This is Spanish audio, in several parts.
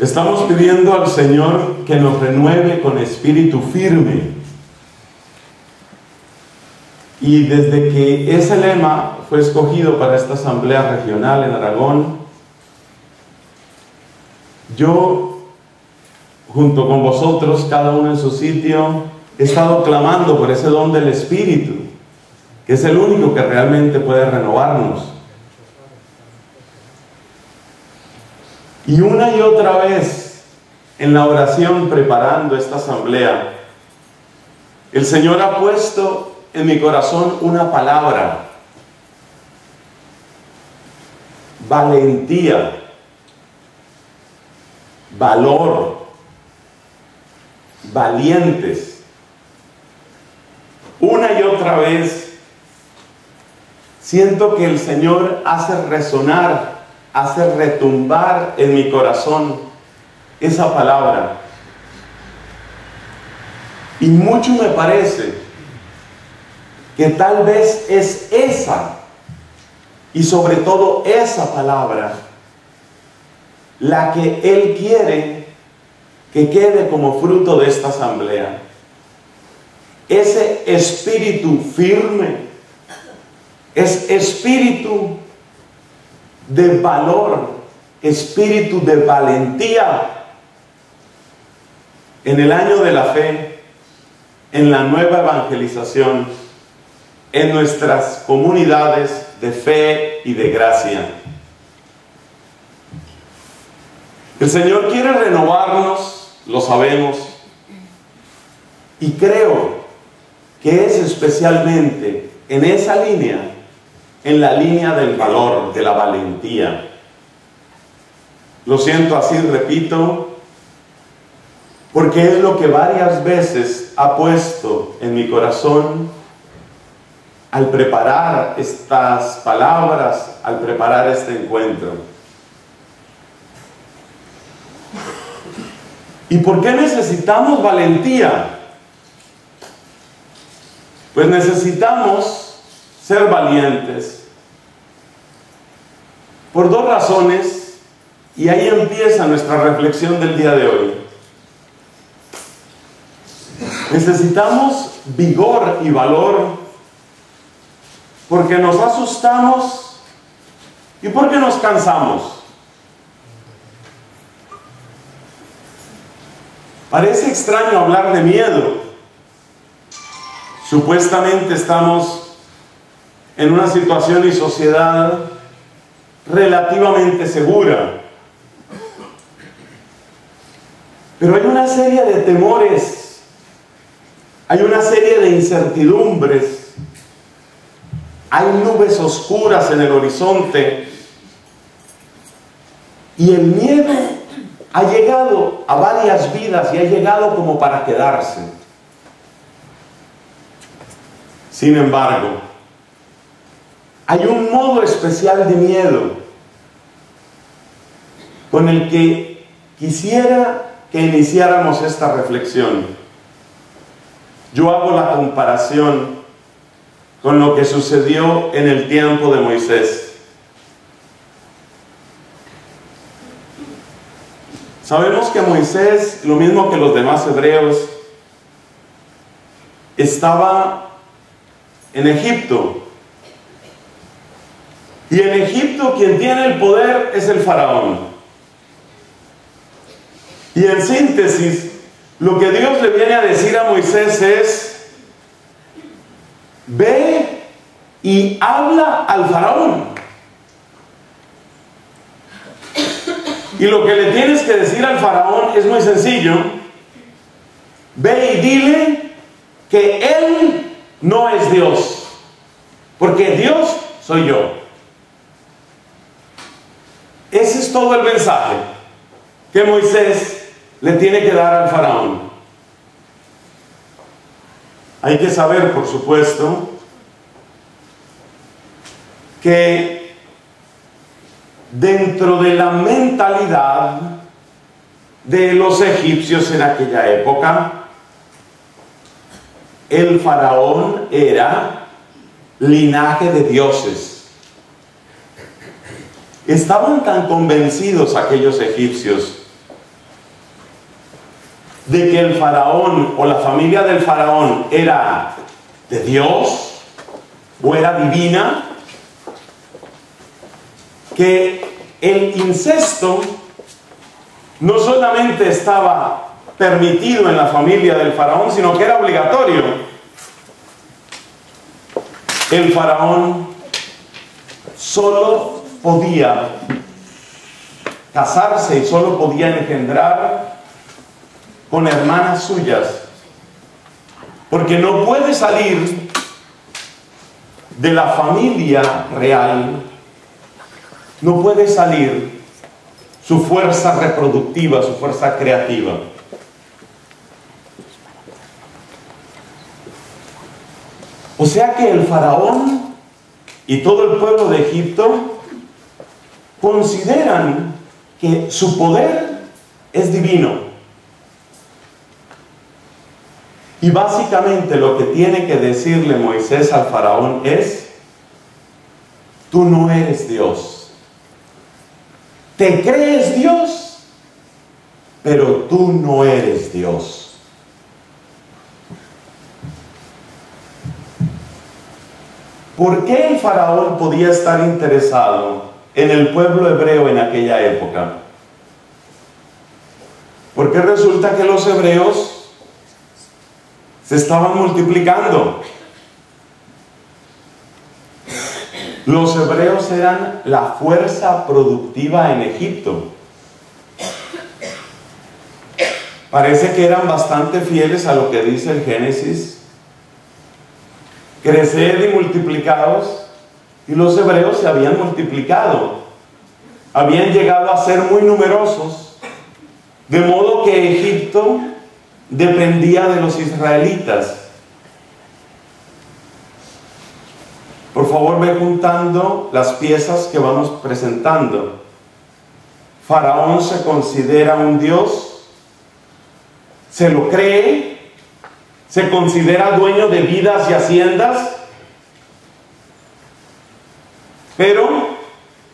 Estamos pidiendo al Señor que nos renueve con espíritu firme. Y desde que ese lema fue escogido para esta asamblea regional en Aragón, yo, junto con vosotros, cada uno en su sitio, he estado clamando por ese don del Espíritu, que es el único que realmente puede renovarnos. Y una y otra vez, en la oración preparando esta asamblea, el Señor ha puesto en mi corazón una palabra, valentía, valor, valientes. Una y otra vez siento que el Señor hace resonar hace retumbar en mi corazón esa palabra. Y mucho me parece que tal vez es esa, y sobre todo esa palabra, la que Él quiere que quede como fruto de esta asamblea. Ese espíritu firme, es espíritu de valor, espíritu de valentía en el año de la fe, en la nueva evangelización, en nuestras comunidades de fe y de gracia. El Señor quiere renovarnos, lo sabemos, y creo que es especialmente en esa línea en la línea del valor, de la valentía. Lo siento así, repito, porque es lo que varias veces ha puesto en mi corazón al preparar estas palabras, al preparar este encuentro. ¿Y por qué necesitamos valentía? Pues necesitamos ser valientes. Por dos razones, y ahí empieza nuestra reflexión del día de hoy. Necesitamos vigor y valor porque nos asustamos y porque nos cansamos. Parece extraño hablar de miedo. Supuestamente estamos en una situación y sociedad relativamente segura. Pero hay una serie de temores, hay una serie de incertidumbres, hay nubes oscuras en el horizonte y el miedo ha llegado a varias vidas y ha llegado como para quedarse. Sin embargo, hay un modo especial de miedo con el que quisiera que iniciáramos esta reflexión. Yo hago la comparación con lo que sucedió en el tiempo de Moisés. Sabemos que Moisés, lo mismo que los demás hebreos, estaba en Egipto y en Egipto quien tiene el poder es el faraón. Y en síntesis, lo que Dios le viene a decir a Moisés es, ve y habla al faraón. Y lo que le tienes que decir al faraón es muy sencillo. Ve y dile que él no es Dios. Porque Dios soy yo. Ese es todo el mensaje que Moisés le tiene que dar al faraón? Hay que saber, por supuesto, que dentro de la mentalidad de los egipcios en aquella época, el faraón era linaje de dioses. Estaban tan convencidos aquellos egipcios de que el faraón o la familia del faraón era de Dios o era divina, que el incesto no solamente estaba permitido en la familia del faraón, sino que era obligatorio. El faraón solo podía casarse y solo podía engendrar con hermanas suyas, porque no puede salir de la familia real, no puede salir su fuerza reproductiva, su fuerza creativa. O sea que el faraón y todo el pueblo de Egipto consideran que su poder es divino. Y básicamente lo que tiene que decirle Moisés al faraón es, tú no eres Dios. Te crees Dios, pero tú no eres Dios. ¿Por qué el faraón podía estar interesado en el pueblo hebreo en aquella época? Porque resulta que los hebreos se estaban multiplicando. Los hebreos eran la fuerza productiva en Egipto. Parece que eran bastante fieles a lo que dice el Génesis crecer y multiplicados, y los hebreos se habían multiplicado, habían llegado a ser muy numerosos, de modo que Egipto dependía de los israelitas. Por favor, ve juntando las piezas que vamos presentando. Faraón se considera un dios, se lo cree, se considera dueño de vidas y haciendas, pero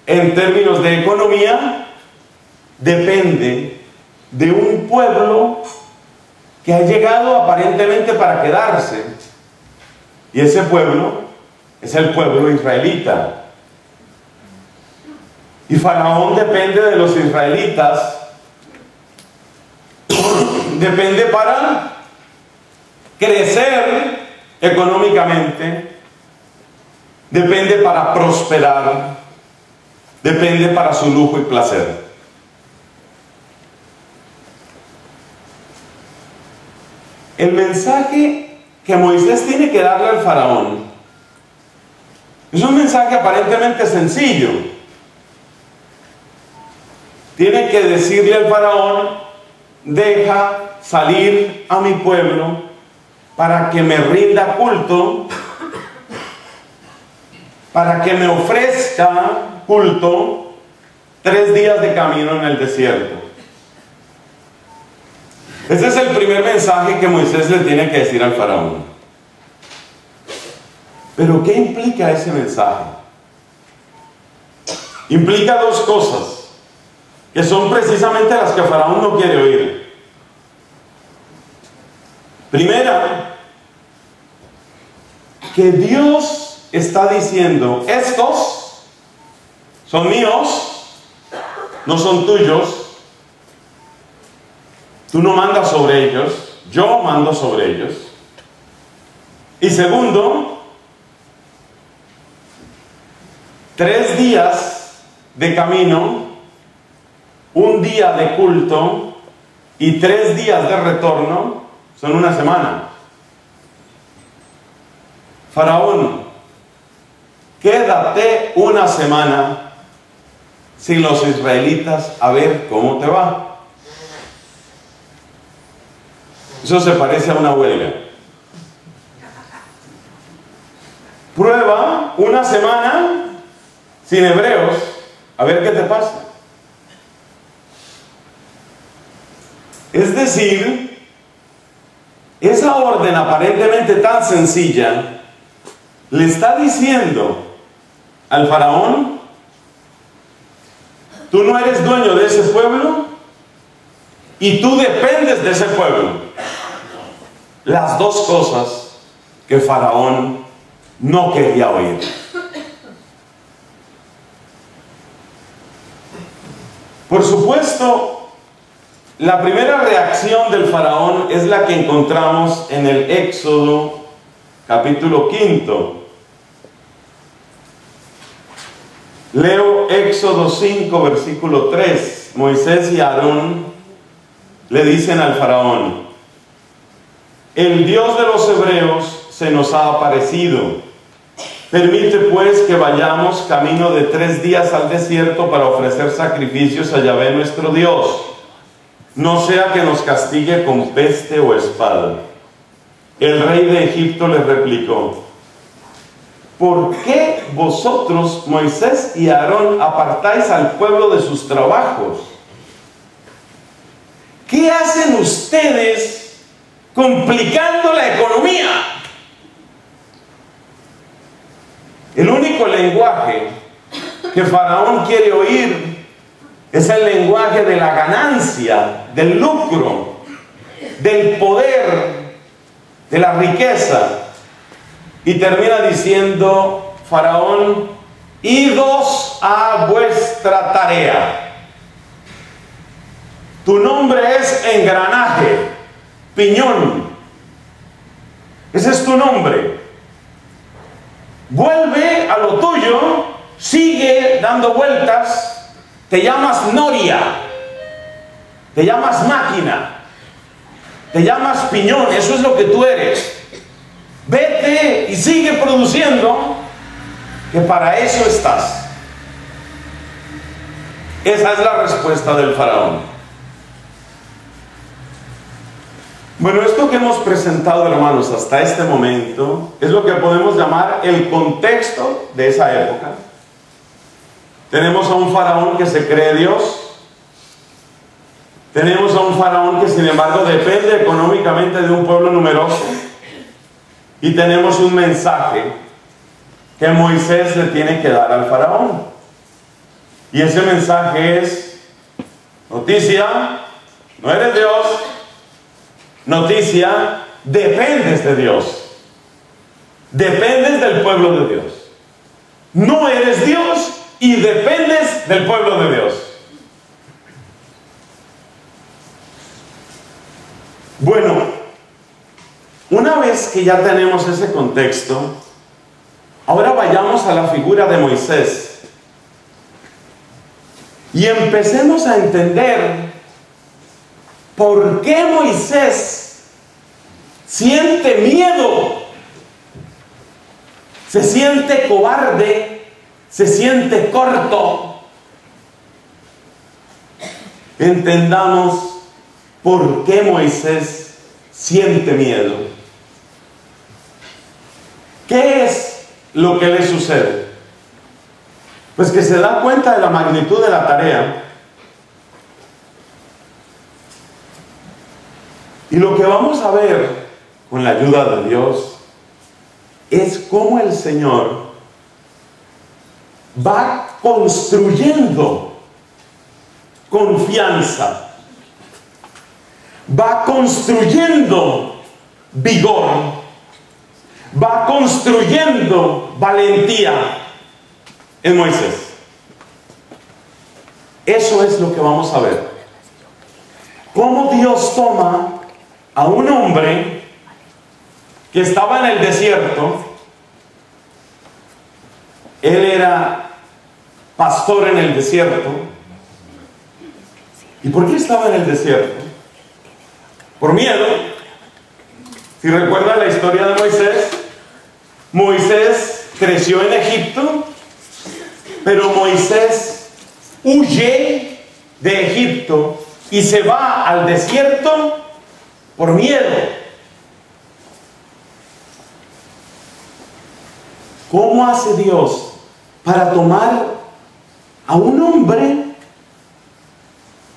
en términos de economía depende de un pueblo que ha llegado aparentemente para quedarse. Y ese pueblo es el pueblo israelita. Y Faraón depende de los israelitas. depende para crecer económicamente, depende para prosperar, depende para su lujo y placer. El mensaje que Moisés tiene que darle al faraón es un mensaje aparentemente sencillo. Tiene que decirle al faraón, deja salir a mi pueblo para que me rinda culto, para que me ofrezca culto tres días de camino en el desierto. Ese es el primer mensaje que Moisés le tiene que decir al faraón. Pero ¿qué implica ese mensaje? Implica dos cosas, que son precisamente las que Faraón no quiere oír. Primera, que Dios está diciendo, estos son míos, no son tuyos, tú no mandas sobre ellos, yo mando sobre ellos. Y segundo, tres días de camino, un día de culto y tres días de retorno son una semana. Faraón, quédate una semana sin los israelitas a ver cómo te va. Eso se parece a una huelga. Prueba una semana sin hebreos, a ver qué te pasa. Es decir, esa orden aparentemente tan sencilla le está diciendo al faraón, tú no eres dueño de ese pueblo y tú dependes de ese pueblo. Las dos cosas que faraón no quería oír. Por supuesto, la primera reacción del faraón es la que encontramos en el Éxodo capítulo quinto. Leo Éxodo 5, versículo 3. Moisés y Aarón le dicen al faraón, el Dios de los hebreos se nos ha aparecido. Permite pues que vayamos camino de tres días al desierto para ofrecer sacrificios a Yahvé nuestro Dios. No sea que nos castigue con peste o espada. El rey de Egipto le replicó, ¿por qué vosotros, Moisés y Aarón, apartáis al pueblo de sus trabajos? ¿Qué hacen ustedes complicando la economía? El único lenguaje que Faraón quiere oír es el lenguaje de la ganancia, del lucro, del poder, de la riqueza. Y termina diciendo Faraón, idos a vuestra tarea. Tu nombre es engranaje, piñón. Ese es tu nombre. Vuelve a lo tuyo, sigue dando vueltas, te llamas Noria, te llamas máquina, te llamas piñón, eso es lo que tú eres. Vete y sigue produciendo, que para eso estás. Esa es la respuesta del faraón. Bueno, esto que hemos presentado, hermanos, hasta este momento, es lo que podemos llamar el contexto de esa época. Tenemos a un faraón que se cree Dios. Tenemos a un faraón que, sin embargo, depende económicamente de un pueblo numeroso. Y tenemos un mensaje que Moisés le tiene que dar al faraón. Y ese mensaje es, noticia, no eres Dios, Noticia, dependes de Dios. Dependes del pueblo de Dios. No eres Dios y dependes del pueblo de Dios. Bueno, una vez que ya tenemos ese contexto, ahora vayamos a la figura de Moisés y empecemos a entender ¿Por qué Moisés siente miedo? Se siente cobarde, se siente corto. Entendamos por qué Moisés siente miedo. ¿Qué es lo que le sucede? Pues que se da cuenta de la magnitud de la tarea Y lo que vamos a ver con la ayuda de Dios es cómo el Señor va construyendo confianza, va construyendo vigor, va construyendo valentía en Moisés. Eso es lo que vamos a ver. Cómo Dios toma a un hombre que estaba en el desierto. Él era pastor en el desierto. ¿Y por qué estaba en el desierto? Por miedo. Si recuerdan la historia de Moisés, Moisés creció en Egipto, pero Moisés huye de Egipto y se va al desierto por miedo. ¿Cómo hace Dios para tomar a un hombre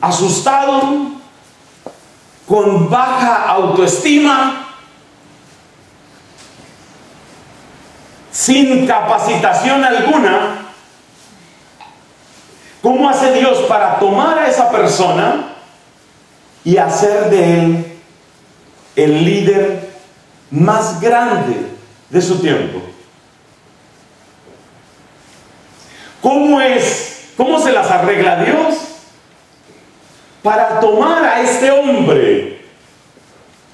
asustado, con baja autoestima, sin capacitación alguna, ¿cómo hace Dios para tomar a esa persona y hacer de él el líder más grande de su tiempo? ¿Cómo es? ¿Cómo se las arregla Dios? Para tomar a este hombre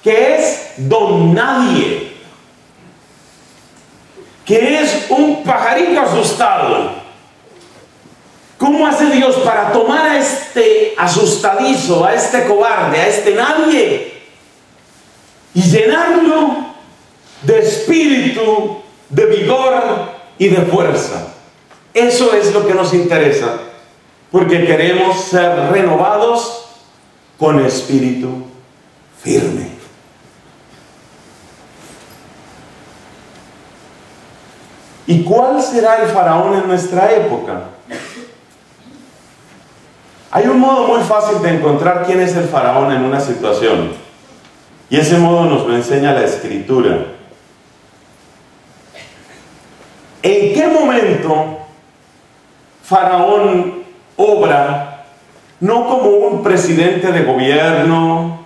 que es don nadie, que es un pajarito asustado. ¿Cómo hace Dios para tomar a este asustadizo, a este cobarde, a este nadie y llenarlo de espíritu, de vigor y de fuerza? Eso es lo que nos interesa, porque queremos ser renovados con espíritu firme. ¿Y cuál será el faraón en nuestra época? Hay un modo muy fácil de encontrar quién es el faraón en una situación. Y ese modo nos lo enseña la escritura. ¿En qué momento Faraón obra no como un presidente de gobierno,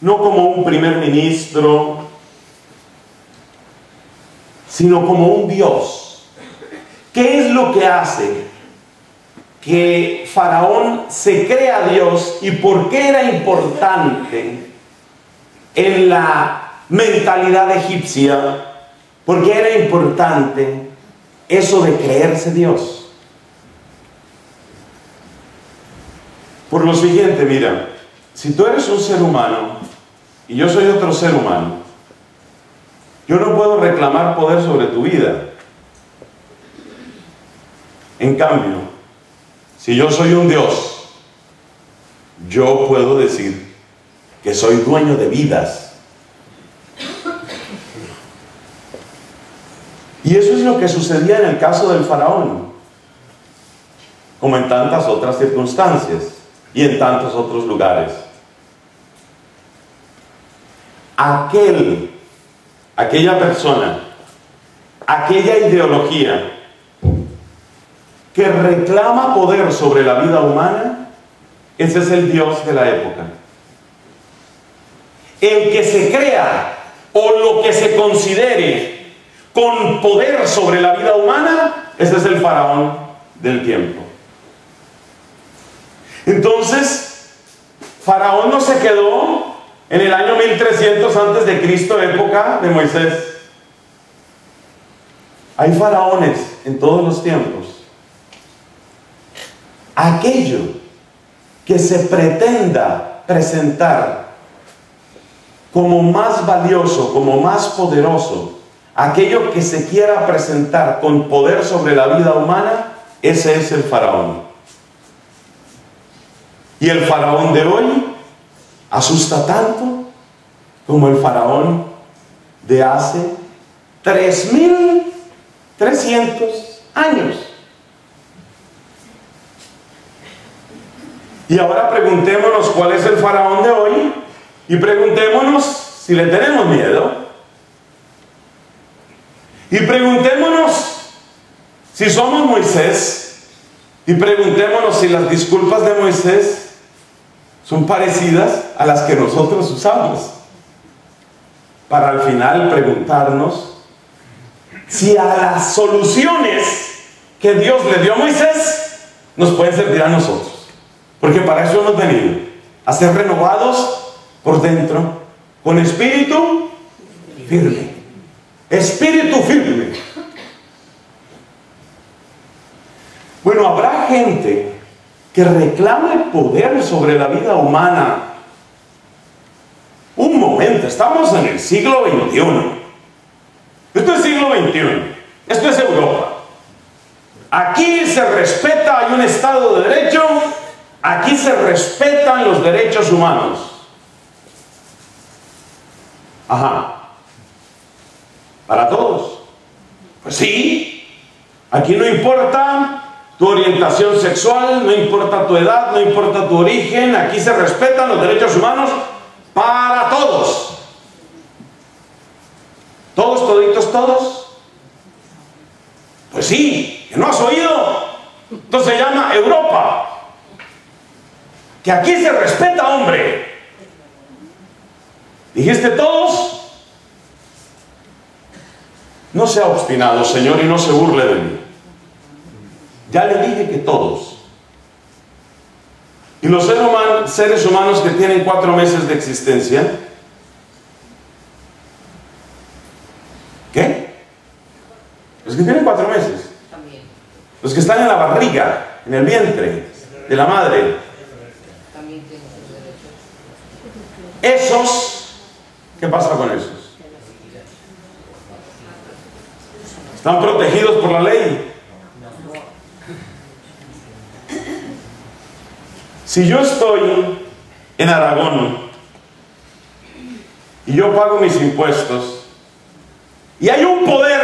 no como un primer ministro, sino como un Dios. ¿Qué es lo que hace que Faraón se crea Dios y por qué era importante en la mentalidad egipcia? ¿Por qué era importante eso de creerse Dios? Por lo siguiente, mira, si tú eres un ser humano y yo soy otro ser humano, yo no puedo reclamar poder sobre tu vida. En cambio, si yo soy un Dios, yo puedo decir que soy dueño de vidas. Y eso es lo que sucedía en el caso del faraón, como en tantas otras circunstancias y en tantos otros lugares. Aquel, aquella persona, aquella ideología que reclama poder sobre la vida humana, ese es el Dios de la época. El que se crea o lo que se considere con poder sobre la vida humana, ese es el faraón del tiempo. Entonces, Faraón no se quedó en el año 1300 antes de Cristo, época de Moisés. Hay faraones en todos los tiempos. Aquello que se pretenda presentar como más valioso, como más poderoso, aquello que se quiera presentar con poder sobre la vida humana, ese es el faraón. Y el faraón de hoy asusta tanto como el faraón de hace 3.300 años. Y ahora preguntémonos cuál es el faraón de hoy y preguntémonos si le tenemos miedo. Y preguntémonos si somos Moisés y preguntémonos si las disculpas de Moisés son parecidas a las que nosotros usamos. Para al final preguntarnos si a las soluciones que Dios le dio a Moisés nos pueden servir a nosotros. Porque para eso hemos venido, a ser renovados por dentro, con espíritu firme. Espíritu firme. Bueno, habrá gente que reclame poder sobre la vida humana. Un momento, estamos en el siglo XXI. Esto es siglo XXI. Esto es Europa. Aquí se respeta, hay un Estado de Derecho, aquí se respetan los derechos humanos. Ajá. Para todos. Pues sí. Aquí no importa tu orientación sexual, no importa tu edad, no importa tu origen. Aquí se respetan los derechos humanos para todos. ¿Todos, toditos, todos? Pues sí, que no has oído. Entonces se llama Europa. Que aquí se respeta, hombre. ¿Dijiste todos? No sea obstinado, Señor, y no se burle de mí. Ya le dije que todos. Y los seres humanos que tienen cuatro meses de existencia, ¿qué? Los que tienen cuatro meses. Los que están en la barriga, en el vientre de la madre. Esos, ¿qué pasa con esos? ¿Están protegidos por la ley? Si yo estoy en Aragón y yo pago mis impuestos y hay un poder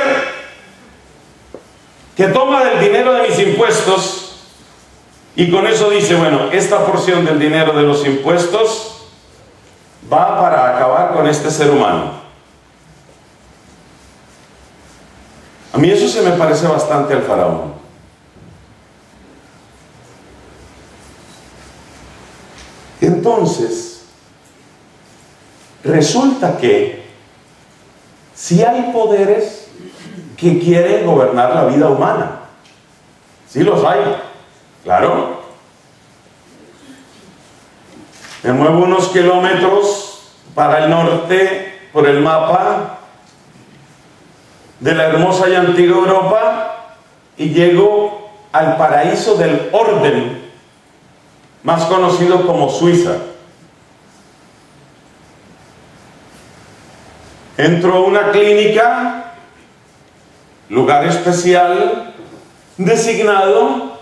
que toma del dinero de mis impuestos y con eso dice, bueno, esta porción del dinero de los impuestos va para con este ser humano. A mí eso se me parece bastante al faraón. Entonces, resulta que si hay poderes que quieren gobernar la vida humana, sí los hay, claro. Me muevo unos kilómetros para el norte por el mapa de la hermosa y antigua Europa y llego al paraíso del orden más conocido como Suiza. Entro a una clínica, lugar especial, designado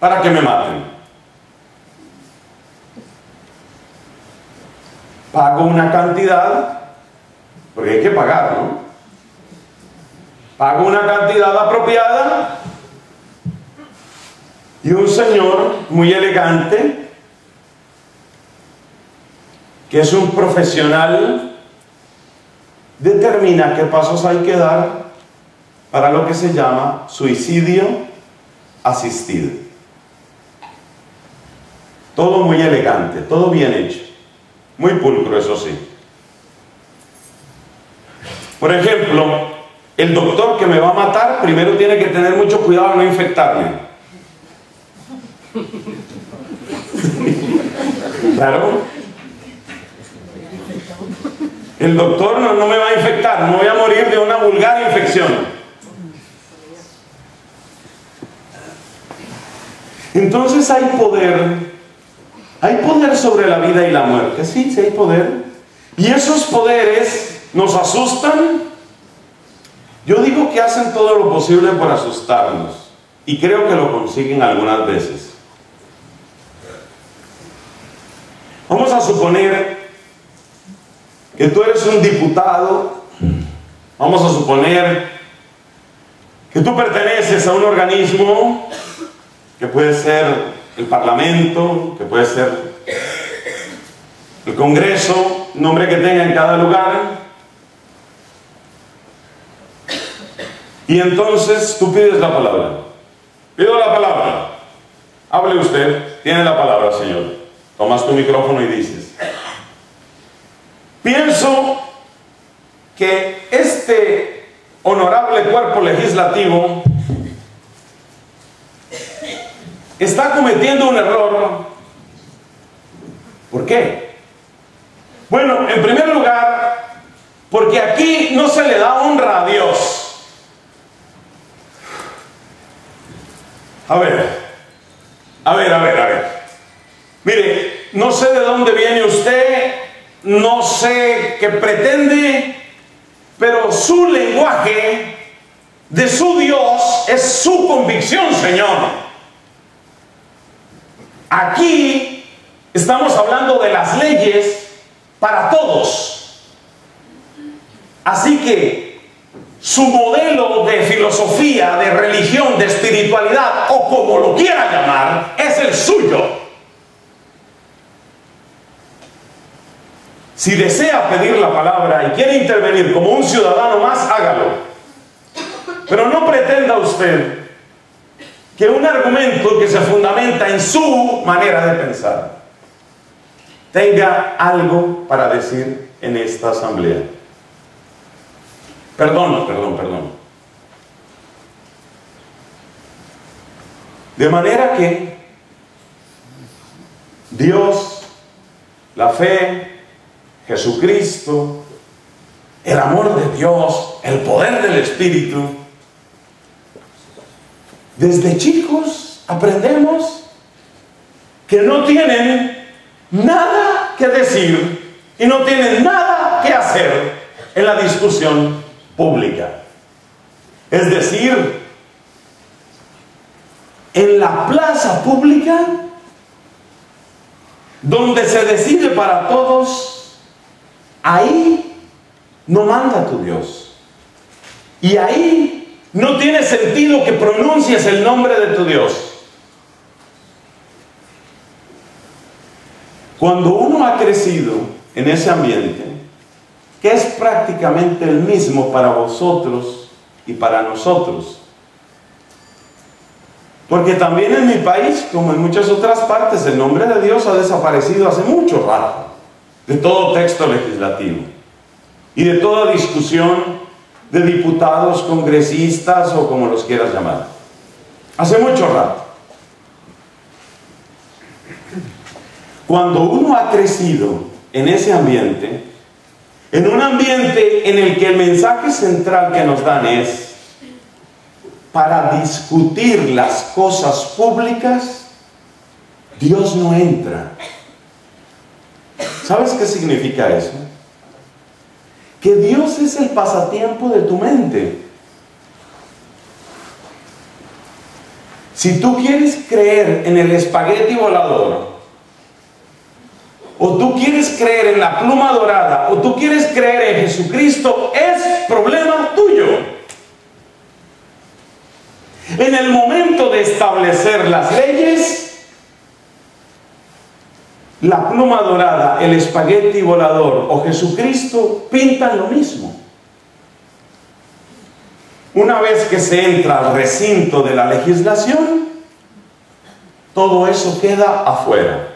para que me maten. Pago una cantidad, porque hay que pagar, ¿no? Pago una cantidad apropiada y un señor muy elegante que es un profesional, determina qué pasos hay que dar para lo que se llama suicidio asistido. Todo muy elegante, todo bien hecho, muy pulcro, eso sí. Por ejemplo, el doctor que me va a matar primero tiene que tener mucho cuidado de no infectarme. claro, el doctor no, me va a infectar, no voy a morir de una vulgar infección. Entonces hay poder, hay poder sobre la vida y la muerte, sí, sí hay poder. Y esos poderes nos asustan. Yo digo que hacen todo lo posible por asustarnos y creo que lo consiguen algunas veces. Vamos a suponer que tú eres un diputado, vamos a suponer que tú perteneces a un organismo que puede ser el Parlamento, que puede ser el Congreso, nombre que tenga en cada lugar. Y entonces tú pides la palabra. Pido la palabra. Hable usted, tiene la palabra, Señor. Tomas tu micrófono y dices, Pienso que este honorable cuerpo legislativo está cometiendo un error. ¿Por qué? Bueno, en primer lugar, porque aquí no se le da honra a Dios. A ver, a ver, a ver, a ver. Mire, no sé de dónde viene usted, no sé qué pretende, pero su lenguaje de su Dios es su convicción, Señor. Aquí estamos hablando de las leyes para todos. Así que su modelo de filosofía, de religión, de espiritualidad, o como lo quiera llamar, es el suyo. Si desea pedir la palabra y quiere intervenir como un ciudadano más, hágalo. Pero no pretenda usted que un argumento que se fundamenta en su manera de pensar tenga algo para decir en esta asamblea. Perdón, perdón, perdón. De manera que Dios, la fe, Jesucristo, el amor de Dios, el poder del Espíritu, desde chicos aprendemos que no tienen nada que decir y no tienen nada que hacer en la discusión pública. Es decir, en la plaza pública, donde se decide para todos, ahí no manda tu Dios. Y ahí no tiene sentido que pronuncies el nombre de tu Dios. Cuando uno ha crecido en ese ambiente, que es prácticamente el mismo para vosotros y para nosotros. Porque también en mi país, como en muchas otras partes, el nombre de Dios ha desaparecido hace mucho rato de todo texto legislativo y de toda discusión de diputados, congresistas o como los quieras llamar. Hace mucho rato. Cuando uno ha crecido en ese ambiente, en un ambiente en el que el mensaje central que nos dan es, para discutir las cosas públicas, Dios no entra. ¿Sabes qué significa eso? Que Dios es el pasatiempo de tu mente. Si tú quieres creer en el espagueti volador, o tú quieres creer en la pluma dorada, o tú quieres creer en Jesucristo, es problema tuyo. En el momento de establecer las leyes, la pluma dorada, el espagueti volador o Jesucristo pintan lo mismo. Una vez que se entra al recinto de la legislación, todo eso queda afuera.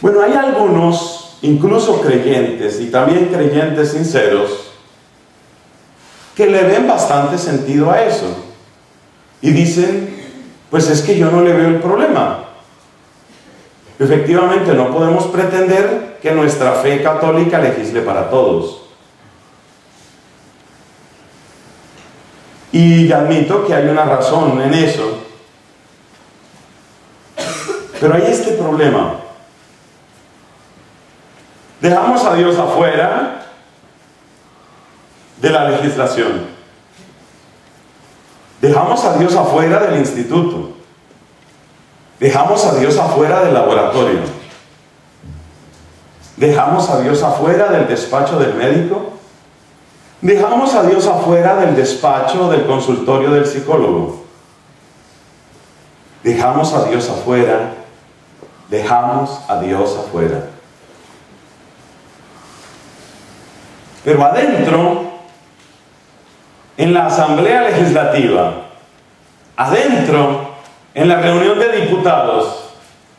Bueno, hay algunos, incluso creyentes y también creyentes sinceros, que le ven bastante sentido a eso. Y dicen, pues es que yo no le veo el problema. Efectivamente, no podemos pretender que nuestra fe católica legisle para todos. Y admito que hay una razón en eso. Pero hay este problema. Dejamos a Dios afuera de la legislación. Dejamos a Dios afuera del instituto. Dejamos a Dios afuera del laboratorio. Dejamos a Dios afuera del despacho del médico. Dejamos a Dios afuera del despacho del consultorio del psicólogo. Dejamos a Dios afuera. Dejamos a Dios afuera. Pero adentro, en la Asamblea Legislativa, adentro, en la reunión de diputados,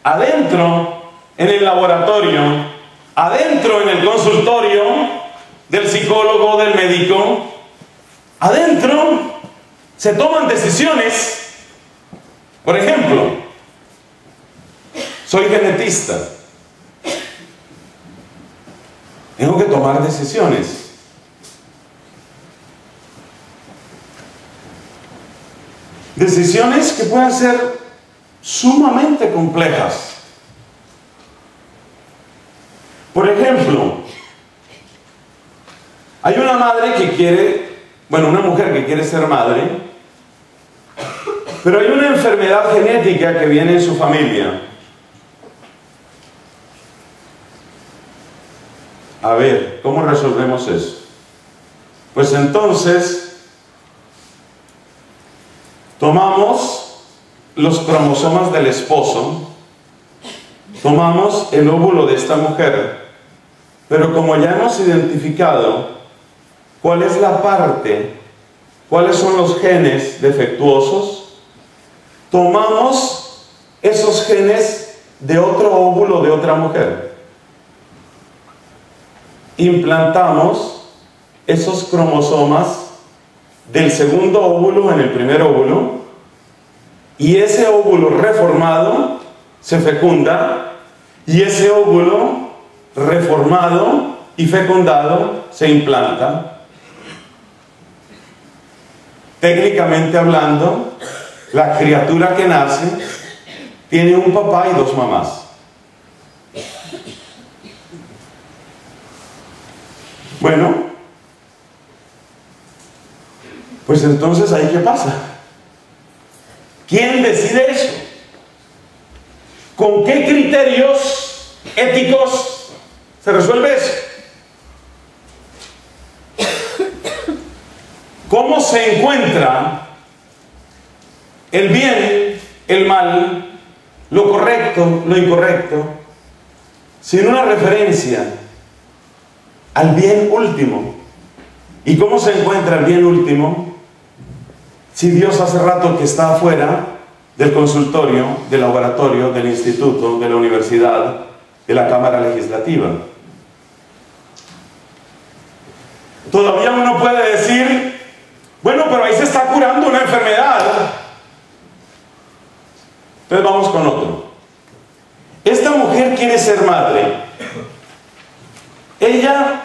adentro, en el laboratorio, adentro, en el consultorio del psicólogo, del médico, adentro se toman decisiones. Por ejemplo, soy genetista. Tengo que tomar decisiones. Decisiones que pueden ser sumamente complejas. Por ejemplo, hay una madre que quiere, bueno, una mujer que quiere ser madre, pero hay una enfermedad genética que viene en su familia. A ver, ¿cómo resolvemos eso? Pues entonces, tomamos los cromosomas del esposo, tomamos el óvulo de esta mujer, pero como ya hemos identificado cuál es la parte, cuáles son los genes defectuosos, tomamos esos genes de otro óvulo de otra mujer. Implantamos esos cromosomas del segundo óvulo en el primer óvulo y ese óvulo reformado se fecunda y ese óvulo reformado y fecundado se implanta. Técnicamente hablando, la criatura que nace tiene un papá y dos mamás. Bueno, pues entonces ahí qué pasa. ¿Quién decide eso? ¿Con qué criterios éticos se resuelve eso? ¿Cómo se encuentra el bien, el mal, lo correcto, lo incorrecto, sin una referencia al bien último? ¿Y cómo se encuentra el bien último si Dios hace rato que está afuera del consultorio, del laboratorio, del instituto, de la universidad, de la Cámara Legislativa? Todavía uno puede decir, bueno, pero ahí se está curando una enfermedad. Entonces vamos con otro. Esta mujer quiere ser madre. Ella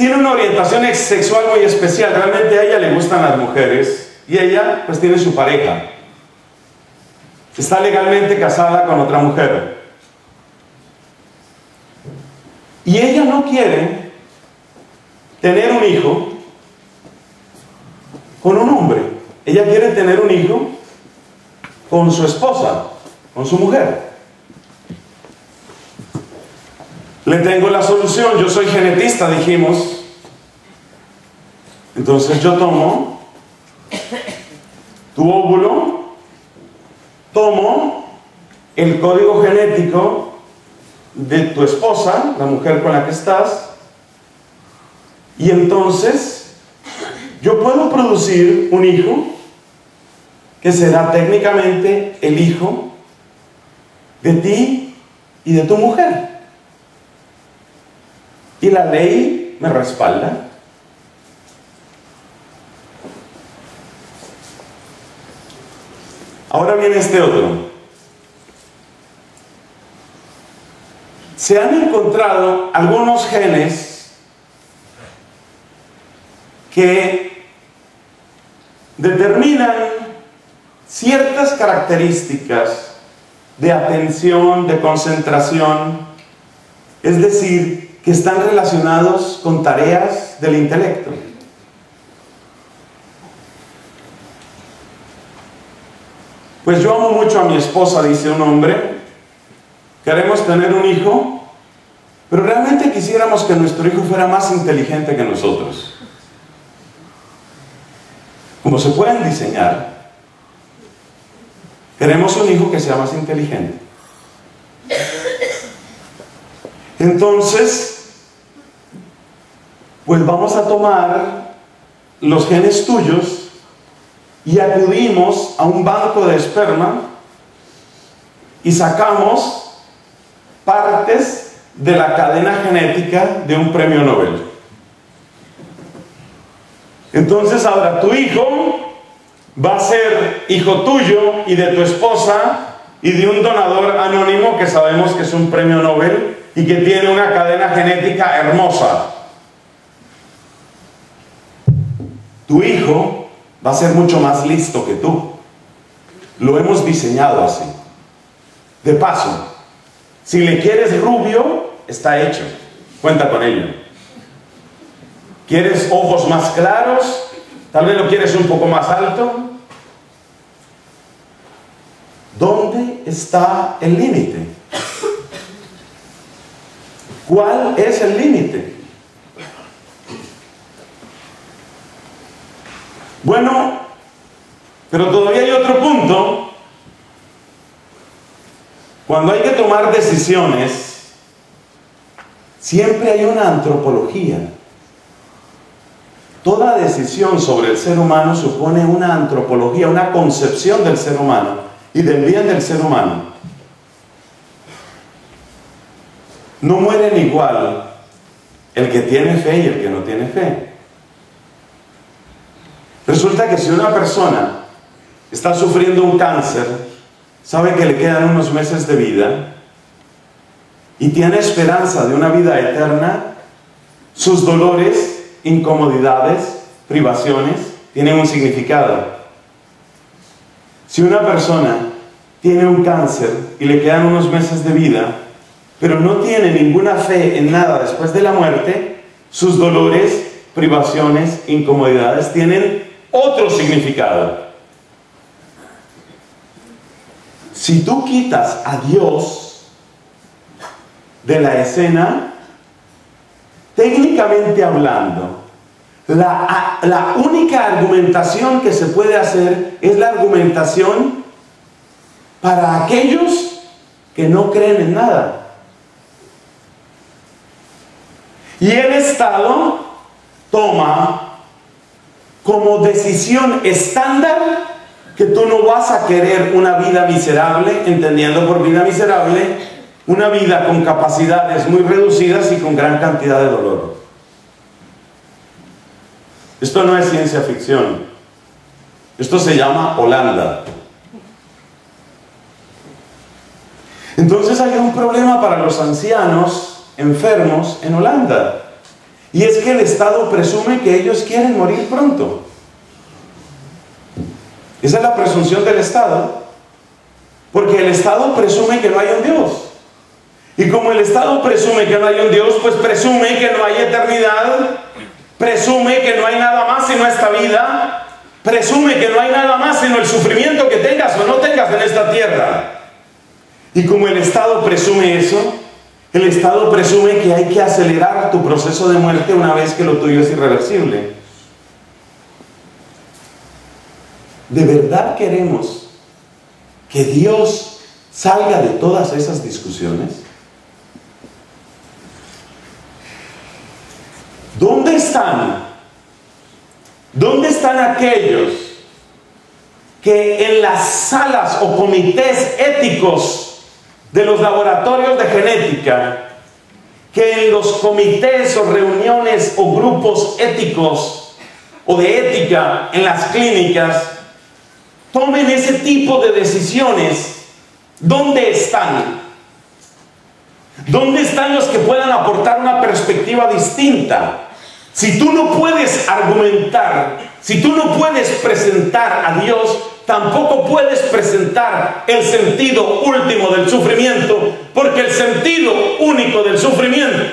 tiene una orientación sexual muy especial. Realmente a ella le gustan las mujeres y ella pues tiene su pareja. Está legalmente casada con otra mujer. Y ella no quiere tener un hijo con un hombre. Ella quiere tener un hijo con su esposa, con su mujer. Le tengo la solución, yo soy genetista, dijimos. Entonces yo tomo tu óvulo, tomo el código genético de tu esposa, la mujer con la que estás, y entonces yo puedo producir un hijo que será técnicamente el hijo de ti y de tu mujer. Y la ley me respalda. Ahora viene este otro. Se han encontrado algunos genes que determinan ciertas características de atención, de concentración, es decir, que están relacionados con tareas del intelecto. Pues yo amo mucho a mi esposa, dice un hombre, queremos tener un hijo, pero realmente quisiéramos que nuestro hijo fuera más inteligente que nosotros. Como se pueden diseñar, queremos un hijo que sea más inteligente. Entonces, pues vamos a tomar los genes tuyos y acudimos a un banco de esperma y sacamos partes de la cadena genética de un premio Nobel. Entonces ahora tu hijo va a ser hijo tuyo y de tu esposa y de un donador anónimo que sabemos que es un premio Nobel y que tiene una cadena genética hermosa. Tu hijo va a ser mucho más listo que tú. Lo hemos diseñado así. De paso, si le quieres rubio, está hecho. Cuenta con ello. ¿Quieres ojos más claros? Tal vez lo quieres un poco más alto. ¿Dónde está el límite? ¿Cuál es el límite? Bueno, pero todavía hay otro punto. Cuando hay que tomar decisiones, siempre hay una antropología. Toda decisión sobre el ser humano supone una antropología, una concepción del ser humano y del bien del ser humano. No mueren igual el que tiene fe y el que no tiene fe. Resulta que si una persona está sufriendo un cáncer, sabe que le quedan unos meses de vida y tiene esperanza de una vida eterna, sus dolores, incomodidades, privaciones, tienen un significado. Si una persona tiene un cáncer y le quedan unos meses de vida, pero no tiene ninguna fe en nada después de la muerte, sus dolores, privaciones, incomodidades tienen otro significado. Si tú quitas a Dios de la escena, técnicamente hablando, la, única argumentación que se puede hacer es la argumentación para aquellos que no creen en nada. Y el Estado toma como decisión estándar que tú no vas a querer una vida miserable, entendiendo por vida miserable una vida con capacidades muy reducidas y con gran cantidad de dolor. Esto no es ciencia ficción. Esto se llama Holanda. Entonces hay un problema para los ancianos enfermos en Holanda. Y es que el Estado presume que ellos quieren morir pronto. Esa es la presunción del Estado. Porque el Estado presume que no hay un Dios. Y como el Estado presume que no hay un Dios, pues presume que no hay eternidad, presume que no hay nada más sino esta vida, presume que no hay nada más sino el sufrimiento que tengas o no tengas en esta tierra. Y como el Estado presume eso, el Estado presume que hay que acelerar tu proceso de muerte una vez que lo tuyo es irreversible. ¿De verdad queremos que Dios salga de todas esas discusiones? ¿Dónde están? ¿Dónde están aquellos que en las salas o comités éticos de los laboratorios de genética que en los comités o reuniones o grupos éticos o de ética en las clínicas tomen ese tipo de decisiones. ¿Dónde están? ¿Dónde están los que puedan aportar una perspectiva distinta? Si tú no puedes argumentar, si tú no puedes presentar a Dios tampoco puedes presentar el sentido último del sufrimiento, porque el sentido único del sufrimiento,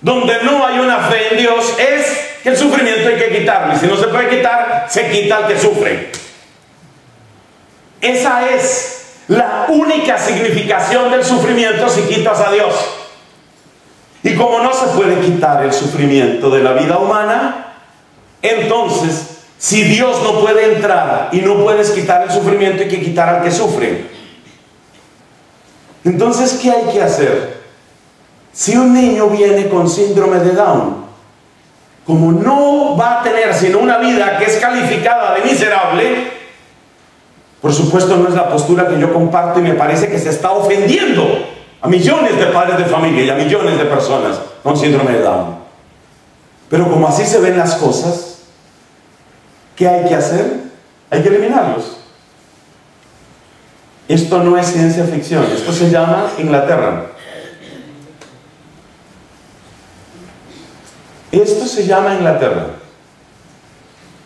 donde no hay una fe en Dios, es que el sufrimiento hay que quitarlo. Y si no se puede quitar, se quita al que sufre. Esa es la única significación del sufrimiento si quitas a Dios. Y como no se puede quitar el sufrimiento de la vida humana, entonces si Dios no puede entrar y no puedes quitar el sufrimiento, hay que quitar al que sufre. Entonces, ¿qué hay que hacer? Si un niño viene con síndrome de Down, como no va a tener sino una vida que es calificada de miserable, por supuesto no es la postura que yo comparto y me parece que se está ofendiendo a millones de padres de familia y a millones de personas con síndrome de Down. Pero como así se ven las cosas, ¿Qué hay que hacer? Hay que eliminarlos. Esto no es ciencia ficción, esto se llama Inglaterra. Esto se llama Inglaterra.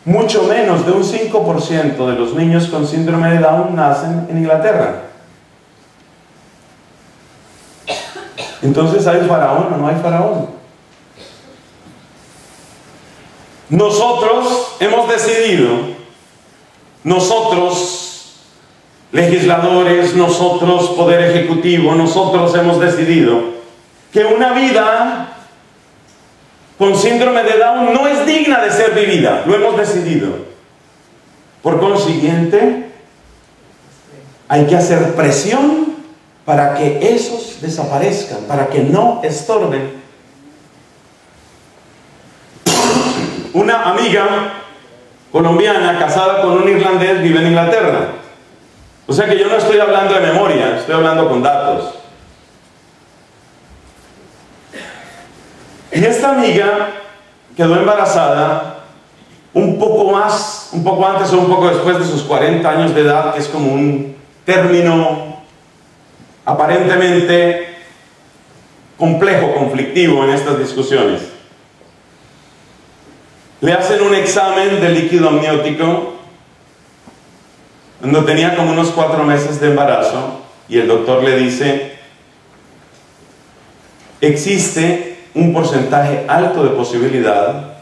Mucho menos de un 5% de los niños con síndrome de Down nacen en Inglaterra. Entonces, ¿hay faraón o no hay faraón? Nosotros hemos decidido, nosotros, legisladores, nosotros, poder ejecutivo, nosotros hemos decidido que una vida con síndrome de Down no es digna de ser vivida. Lo hemos decidido. Por consiguiente, hay que hacer presión para que esos desaparezcan, para que no estorben. Una amiga colombiana casada con un irlandés vive en Inglaterra. O sea que yo no estoy hablando de memoria, estoy hablando con datos. Y esta amiga quedó embarazada un poco más, un poco antes o un poco después de sus 40 años de edad, que es como un término aparentemente complejo, conflictivo en estas discusiones. Le hacen un examen de líquido amniótico cuando tenía como unos cuatro meses de embarazo y el doctor le dice, existe un porcentaje alto de posibilidad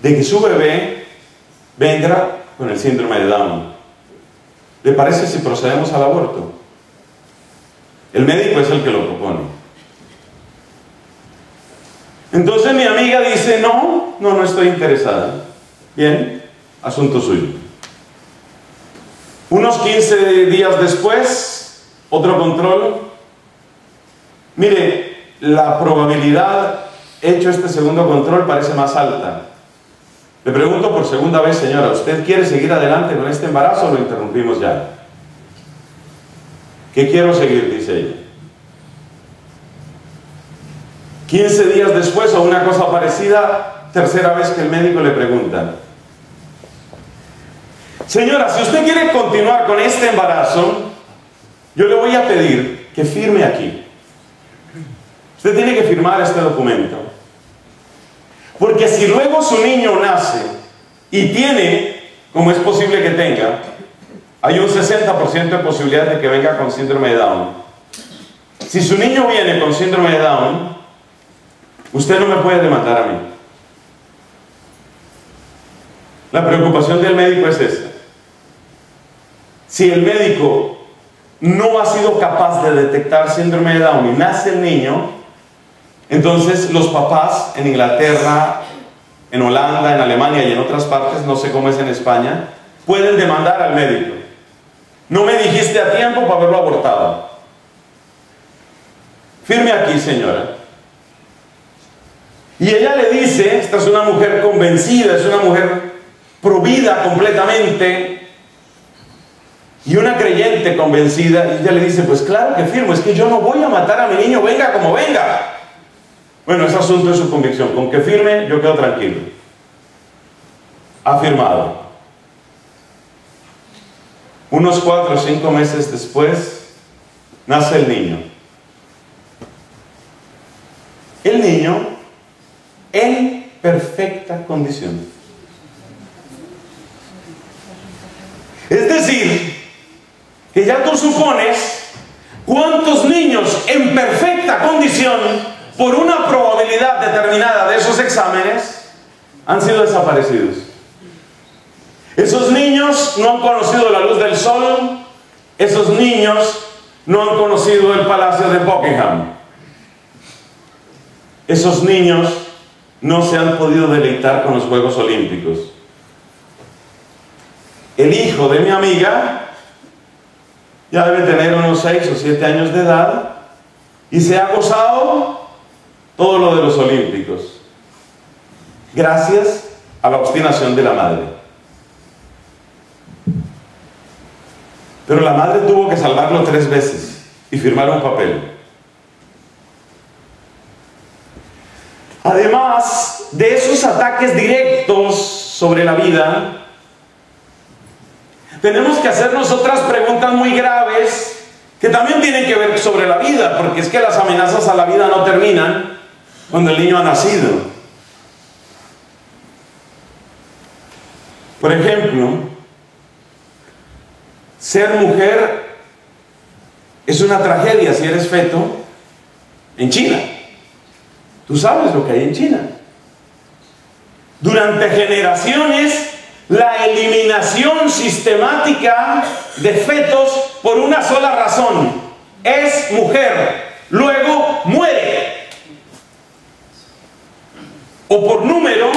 de que su bebé venga con el síndrome de Down. ¿Le parece si procedemos al aborto? El médico es el que lo propone. Entonces mi amiga dice, no, no, no estoy interesada. Bien, asunto suyo. Unos 15 días después, otro control. Mire, la probabilidad hecho este segundo control parece más alta. Le pregunto por segunda vez, señora, ¿usted quiere seguir adelante con este embarazo o lo interrumpimos ya? ¿Qué quiero seguir? dice ella. 15 días después o una cosa parecida, tercera vez que el médico le pregunta, señora, si usted quiere continuar con este embarazo, yo le voy a pedir que firme aquí. Usted tiene que firmar este documento. Porque si luego su niño nace y tiene, como es posible que tenga, hay un 60% de posibilidad de que venga con síndrome de Down. Si su niño viene con síndrome de Down, usted no me puede demandar a mí. La preocupación del médico es esta. Si el médico no ha sido capaz de detectar síndrome de Down y nace el niño, entonces los papás en Inglaterra, en Holanda, en Alemania y en otras partes, no sé cómo es en España, pueden demandar al médico. No me dijiste a tiempo para haberlo abortado. Firme aquí, señora. Y ella le dice, esta es una mujer convencida, es una mujer provida completamente, y una creyente convencida, y ella le dice, pues claro que firmo, es que yo no voy a matar a mi niño, venga como venga. Bueno, ese asunto es su convicción. Con que firme, yo quedo tranquilo. Ha firmado. Unos cuatro o cinco meses después, nace el niño. El niño en perfecta condición. Es decir, que ya tú supones cuántos niños en perfecta condición por una probabilidad determinada de esos exámenes, han sido desaparecidos. Esos niños no han conocido la luz del sol, esos niños no han conocido el palacio de Buckingham. Esos niños no se han podido deleitar con los Juegos Olímpicos. El hijo de mi amiga ya debe tener unos 6 o 7 años de edad y se ha gozado todo lo de los olímpicos, gracias a la obstinación de la madre. Pero la madre tuvo que salvarlo tres veces y firmar un papel. Además de esos ataques directos sobre la vida, tenemos que hacernos otras preguntas muy graves que también tienen que ver sobre la vida, porque es que las amenazas a la vida no terminan cuando el niño ha nacido. Por ejemplo, ser mujer es una tragedia si eres feto en China. Tú sabes lo que hay en China. Durante generaciones, la eliminación sistemática de fetos por una sola razón. Es mujer luego muere. O por número,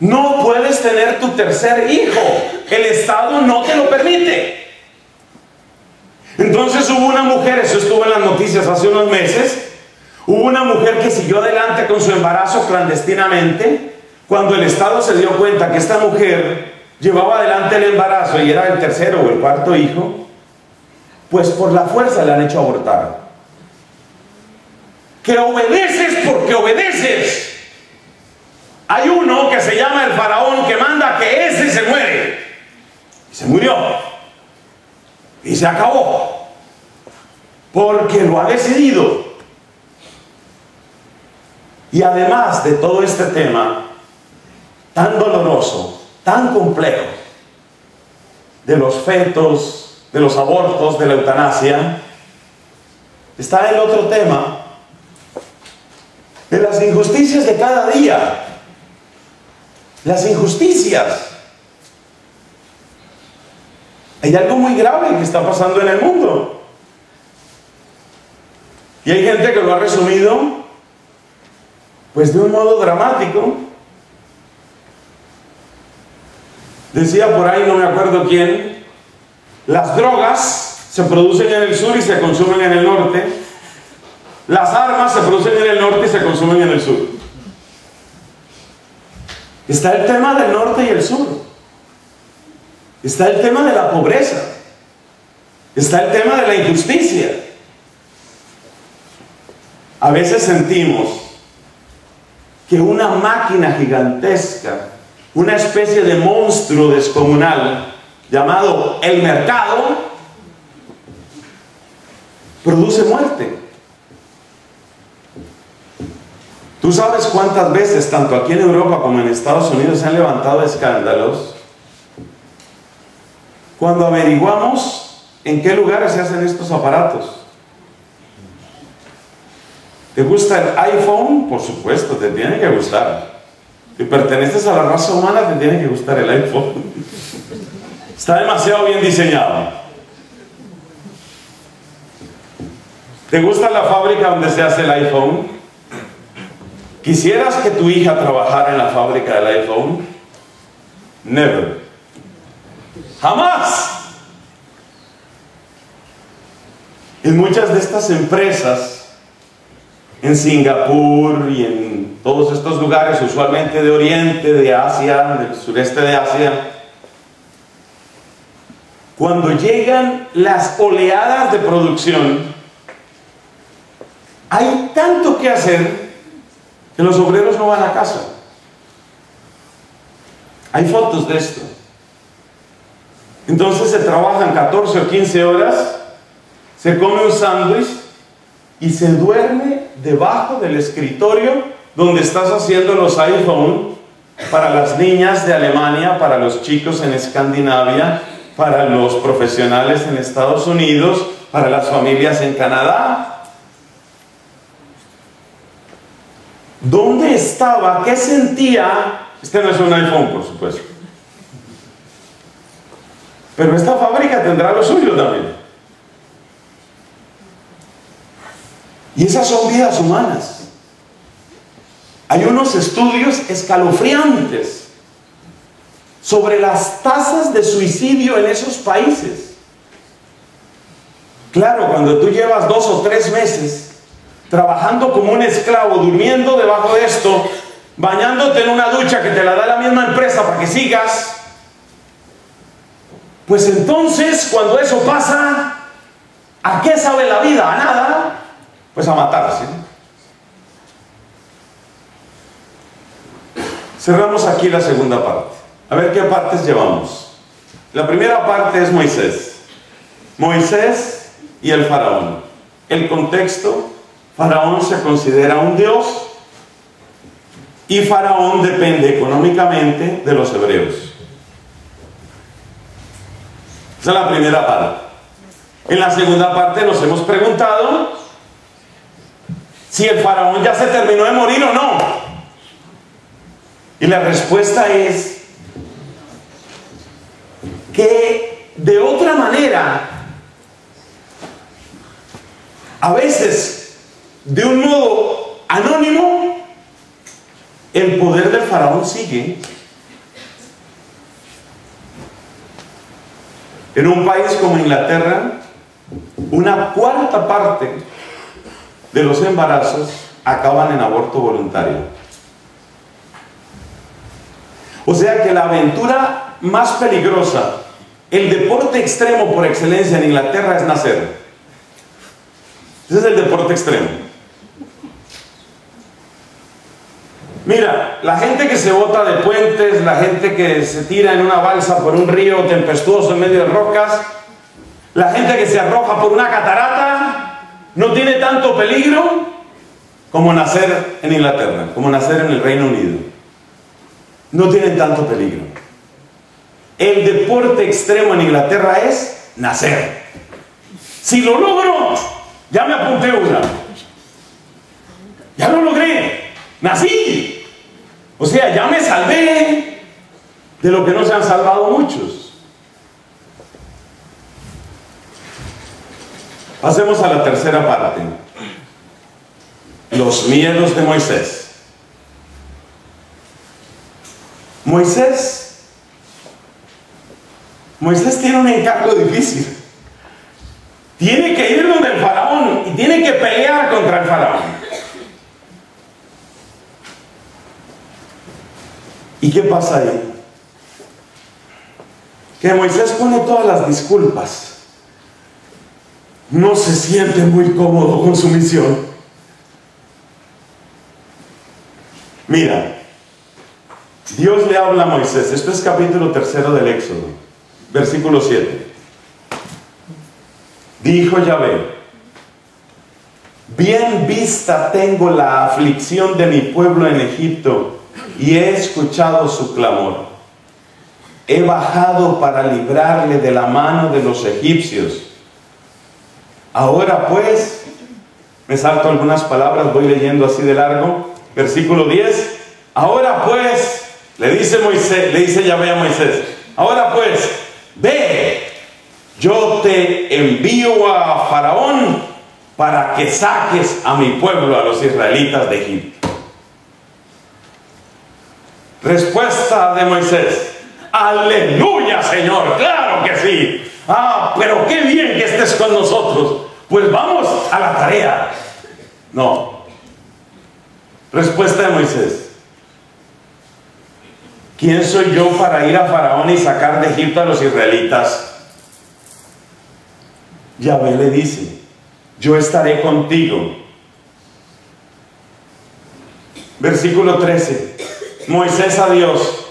no puedes tener tu tercer hijo. El Estado no te lo permite. Entonces hubo una mujer, eso estuvo en las noticias hace unos meses, hubo una mujer que siguió adelante con su embarazo clandestinamente cuando el Estado se dio cuenta que esta mujer llevaba adelante el embarazo y era el tercero o el cuarto hijo, pues por la fuerza le han hecho abortar. Que obedeces porque obedeces. Hay uno que se llama el faraón que manda que ese se muere. Y se murió. Y se acabó. Porque lo ha decidido. Y además de todo este tema tan doloroso, tan complejo, de los fetos, de los abortos, de la eutanasia, está el otro tema de las injusticias de cada día. Las injusticias. Hay algo muy grave que está pasando en el mundo. Y hay gente que lo ha resumido pues de un modo dramático. Decía por ahí, no me acuerdo quién, las drogas se producen en el sur y se consumen en el norte. Las armas se producen en el norte y se consumen en el sur. Está el tema del norte y el sur. Está el tema de la pobreza. Está el tema de la injusticia. A veces sentimos que una máquina gigantesca, una especie de monstruo descomunal llamado el mercado, produce muerte. Tú sabes cuántas veces, tanto aquí en Europa como en Estados Unidos, se han levantado escándalos cuando averiguamos en qué lugares se hacen estos aparatos. ¿Te gusta el iPhone? Por supuesto, te tiene que gustar. Si perteneces a la raza humana, te tiene que gustar el iPhone. Está demasiado bien diseñado. ¿Te gusta la fábrica donde se hace el iPhone? ¿Quisieras que tu hija trabajara en la fábrica del iPhone? Never. Jamás. En muchas de estas empresas, en Singapur y en todos estos lugares, usualmente de Oriente, de Asia, del sureste de Asia, cuando llegan las oleadas de producción, hay tanto que hacer que los obreros no van a casa. Hay fotos de esto. Entonces se trabajan 14 o 15 horas, se come un sándwich y se duerme debajo del escritorio donde estás haciendo los iPhone para las niñas de Alemania, para los chicos en Escandinavia, para los profesionales en Estados Unidos, para las familias en Canadá. ¿Dónde estaba? ¿Qué sentía? Este no es un iPhone, por supuesto. Pero esta fábrica tendrá lo suyo también. Y esas son vidas humanas. Hay unos estudios escalofriantes sobre las tasas de suicidio en esos países. Claro, cuando tú llevas dos o tres meses trabajando como un esclavo, durmiendo debajo de esto, bañándote en una ducha que te la da la misma empresa para que sigas, pues entonces cuando eso pasa, ¿a qué sabe la vida? A nada, pues a matarse. Cerramos aquí la segunda parte. A ver qué partes llevamos. La primera parte es Moisés. Moisés y el faraón. El contexto, faraón se considera un dios y faraón depende económicamente de los hebreos. Esa es la primera parte. En la segunda parte nos hemos preguntado si el faraón ya se terminó de morir o no. Y la respuesta es que de otra manera a veces de un modo anónimo, el poder del faraón sigue. En un país como Inglaterra, una cuarta parte de los embarazos acaban en aborto voluntario. O sea que la aventura más peligrosa, el deporte extremo por excelencia en Inglaterra es nacer. Ese es el deporte extremo. Mira, la gente que se bota de puentes, la gente que se tira en una balsa por un río tempestuoso en medio de rocas, la gente que se arroja por una catarata, no tiene tanto peligro como nacer en Inglaterra, como nacer en el Reino Unido. No tienen tanto peligro. El deporte extremo en Inglaterra es nacer. Si lo logro, ya me apunté una. Ya lo logré. Nací. O sea, ya me salvé de lo que no se han salvado muchos. Pasemos a la tercera parte. Los miedos de Moisés. Moisés, Moisés tiene un encargo difícil. Tiene que ir donde el faraón y tiene que pelear contra el faraón. ¿Y qué pasa ahí? Que Moisés pone todas las disculpas. No se siente muy cómodo con su misión. Mira, Dios le habla a Moisés. Esto es capítulo tercero del Éxodo, versículo 7. Dijo Yahvé, bien vista tengo la aflicción de mi pueblo en Egipto y he escuchado su clamor. He bajado para librarle de la mano de los egipcios. Ahora pues, me salto algunas palabras, voy leyendo así de largo. Versículo 10. Ahora pues, le dice Moisés, le dice Yahvé a Moisés, ahora pues, ve yo te envío a Faraón para que saques a mi pueblo, a los israelitas de Egipto. Respuesta de Moisés, aleluya Señor, claro que sí. Ah, pero qué bien que estés con nosotros. Pues vamos a la tarea. No. Respuesta de Moisés. ¿Quién soy yo para ir a Faraón y sacar de Egipto a los israelitas? Yahvé le dice, yo estaré contigo. Versículo 13. Moisés a Dios,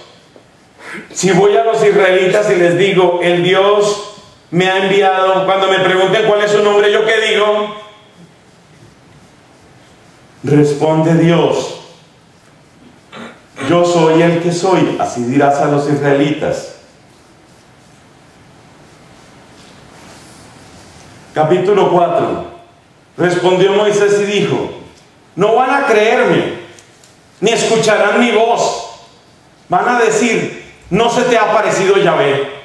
si voy a los israelitas y les digo, el Dios me ha enviado, cuando me pregunten cuál es su nombre, ¿yo qué digo? Responde Dios, yo soy el que soy, así dirás a los israelitas. Capítulo 4. Respondió Moisés y dijo, no van a creerme, ni escucharán mi voz. Van a decir, no se te ha parecido Yahvé.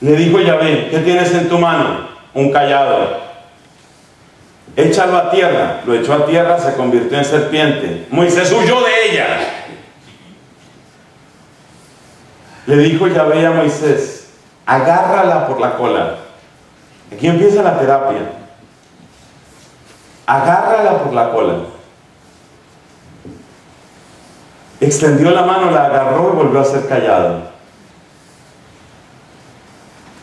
Le dijo Yahvé, ¿qué tienes en tu mano? Un callado. Échalo a tierra. Lo echó a tierra, se convirtió en serpiente. Moisés huyó de ella. Le dijo Yahvé a Moisés, agárrala por la cola Aquí empieza la terapia. Agárrala por la cola. Extendió la mano, la agarró y volvió a ser callado.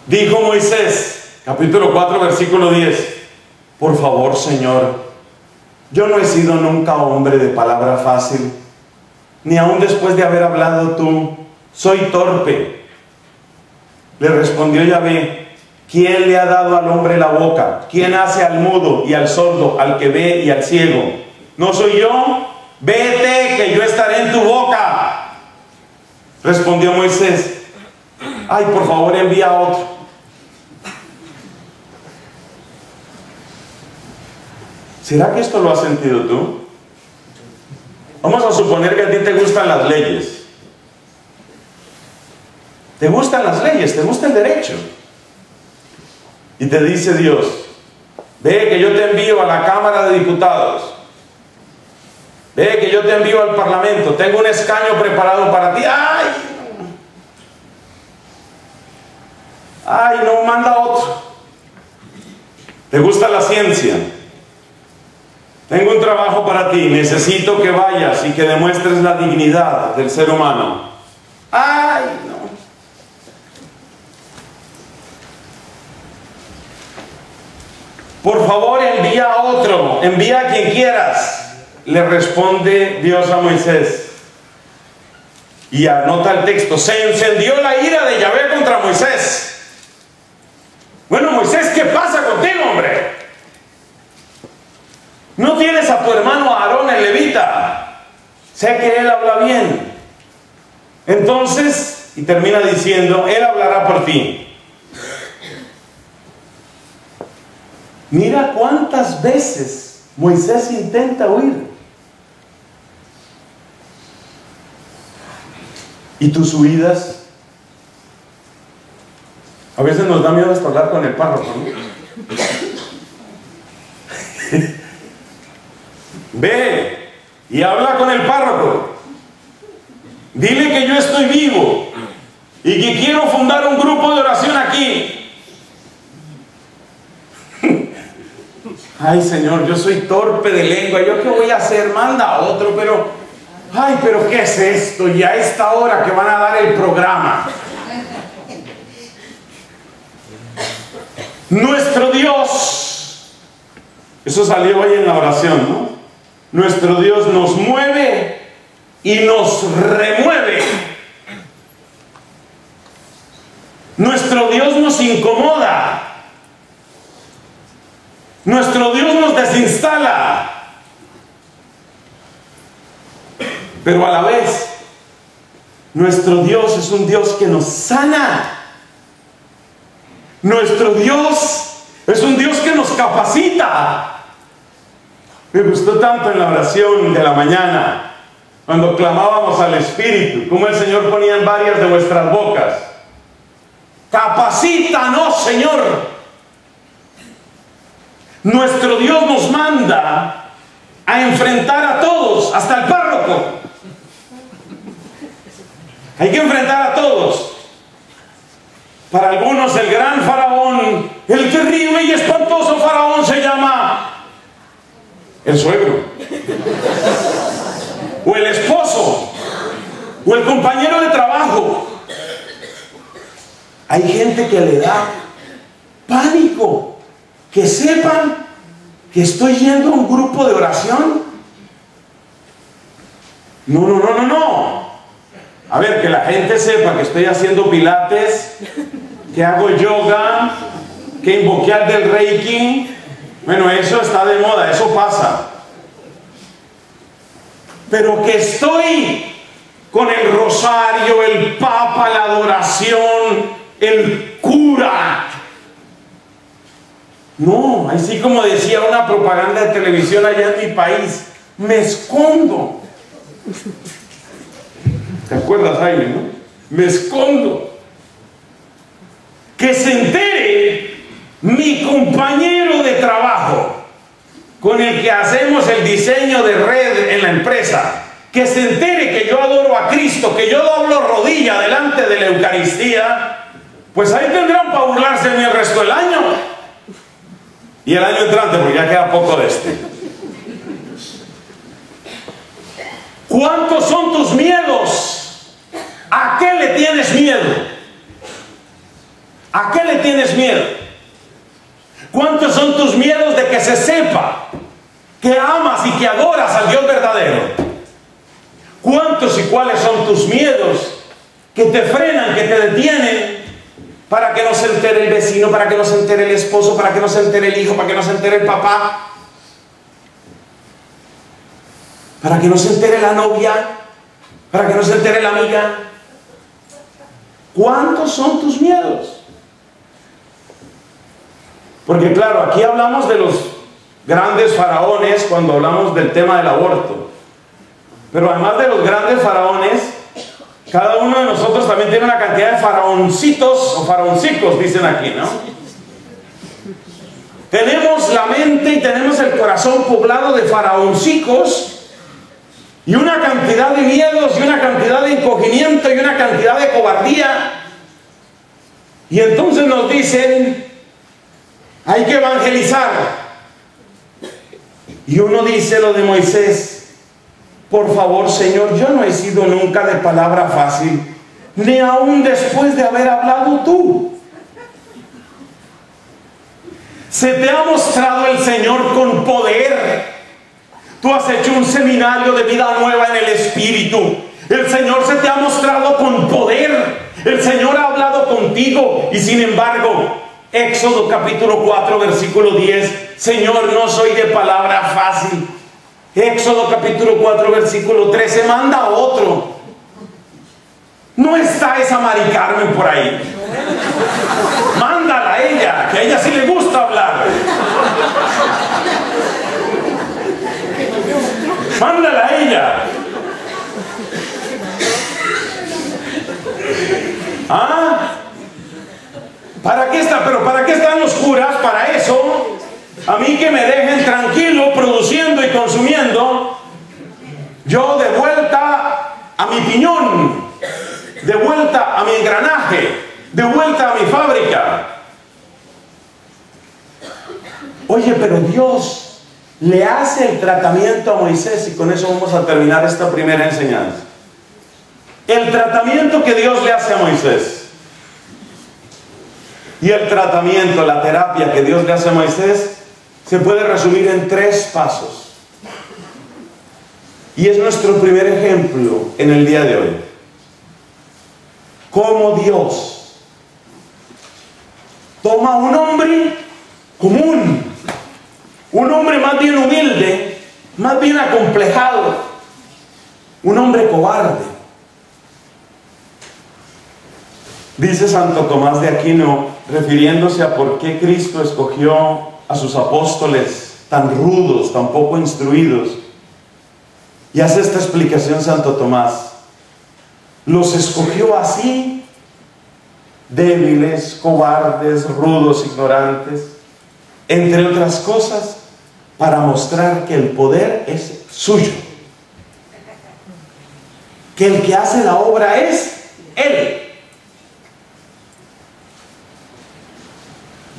Dijo Moisés, capítulo 4, versículo 10, por favor Señor, yo no he sido nunca hombre de palabra fácil, ni aun después de haber hablado tú, soy torpe. Le respondió Yahvé, ¿Quién le ha dado al hombre la boca? ¿Quién hace al mudo y al sordo, al que ve y al ciego? ¿No soy yo? Vete, que yo estaré en tu boca. Respondió Moisés. Ay, por favor, envía a otro. ¿Será que esto lo has sentido tú? Vamos a suponer que a ti te gustan las leyes. ¿Te gustan las leyes? ¿Te gusta el derecho? Y te dice Dios, Ve que yo te envío a la Cámara de Diputados. Ve que yo te envío al Parlamento. Tengo un escaño preparado para ti. ¡Ay! ¡Ay, no manda otro! ¿Te gusta la ciencia? Tengo un trabajo para ti. Necesito que vayas y que demuestres la dignidad del ser humano. ¡Ay, no! Por favor, envía a otro, envía a quien quieras. Le responde Dios a Moisés. Y anota el texto, se encendió la ira de Yahvé contra Moisés. Bueno, Moisés, ¿qué pasa contigo, hombre? No tienes a tu hermano Aarón el levita. Sé que él habla bien. Entonces, y termina diciendo, él hablará por ti. Mira cuántas veces Moisés intenta huir. ¿Y tus huidas? A veces nos da miedo hasta hablar con el párroco, ¿no? Ve y habla con el párroco. Dile que yo estoy vivo y que quiero fundar un grupo de oración aquí. Ay, Señor, yo soy torpe de lengua. ¿Yo qué voy a hacer? Manda a otro, pero. Ay, pero ¿qué es esto? Y a esta hora que van a dar el programa. Nuestro Dios. Eso salió hoy en la oración, ¿no? Nuestro Dios nos mueve y nos remueve. Nuestro Dios nos incomoda. Nuestro Dios nos desinstala. Pero a la vez, nuestro Dios es un Dios que nos sana. Nuestro Dios es un Dios que nos capacita. Me gustó tanto en la oración de la mañana, cuando clamábamos al Espíritu, como el Señor ponía en varias de vuestras bocas. Capacítanos, Señor. Nuestro Dios nos manda a enfrentar a todos, hasta el párroco. Hay que enfrentar a todos. Para algunos el gran faraón, el terrible y espantoso faraón se llama el suegro. O el esposo. O el compañero de trabajo. Hay gente que le da pánico que sepan que estoy yendo a un grupo de oración. No, no, no, no, no. A ver, que la gente sepa que estoy haciendo pilates, que hago yoga, que invoqué al del Reiki. Bueno, eso está de moda, eso pasa. Pero que estoy con el rosario, el papa, la adoración, el cura, no, así como decía una propaganda de televisión allá en mi país, me escondo. ¿Te acuerdas, Jaime, no? Me escondo. Que se entere mi compañero de trabajo con el que hacemos el diseño de red en la empresa, que se entere que yo adoro a Cristo, que yo doblo rodilla delante de la Eucaristía, pues ahí tendrán para burlarse mí el resto del año. Y el año entrante, porque ya queda poco de este. ¿Cuántos son tus miedos? ¿A qué le tienes miedo? ¿A qué le tienes miedo? ¿Cuántos son tus miedos de que se sepa que amas y que adoras al Dios verdadero? ¿Cuántos y cuáles son tus miedos que te frenan, que te detienen para que no se entere el vecino, para que no se entere el esposo, para que no se entere el hijo, para que no se entere el papá, para que no se entere la novia, para que no se entere la amiga. ¿Cuántos son tus miedos? Porque claro, aquí hablamos de los grandes faraones cuando hablamos del tema del aborto. Pero además de los grandes faraones, cada uno de nosotros también tiene una cantidad de faraoncitos o faraoncicos, dicen aquí, ¿no? tenemos la mente y tenemos el corazón poblado de faraoncicos y una cantidad de miedos y una cantidad de encogimiento y una cantidad de cobardía. Y entonces nos dicen, hay que evangelizar. Y uno dice lo de Moisés, por favor Señor, yo no he sido nunca de palabra fácil, ni aún después de haber hablado tú. Se te ha mostrado el Señor con poder. Tú has hecho un seminario de vida nueva en el Espíritu. El Señor se te ha mostrado con poder. El Señor ha hablado contigo. Y sin embargo, Éxodo capítulo 4, versículo 10. Señor, no soy de palabra fácil. Éxodo capítulo 4, versículo 13. Manda a otro. No está esa Mari Carmen por ahí. Mándala a ella, que a ella sí le gusta hablar. Mándala a ella. ¿Ah? ¿Para qué está? Pero ¿para qué están los curas? Para eso. A mí que me dejen tranquilo produciendo y consumiendo. Yo de vuelta a mi piñón. De vuelta a mi engranaje de vuelta a mi fábrica. Oye, pero Dios le hace el tratamiento a Moisés y con eso vamos a terminar esta primera enseñanza. El tratamiento que Dios le hace a Moisés y el tratamiento, la terapia que Dios le hace a Moisés se puede resumir en tres pasos. Y es nuestro primer ejemplo en el día de hoy. Cómo Dios toma un hombre común, un hombre más bien humilde, más bien acomplejado, un hombre cobarde. Dice Santo Tomás de Aquino, refiriéndose a por qué Cristo escogió a sus apóstoles tan rudos, tan poco instruidos. Y hace esta explicación Santo Tomás. Los escogió así débiles, cobardes, rudos, ignorantes, entre otras cosas, para mostrar que el poder es suyo. Que el que hace la obra es Él.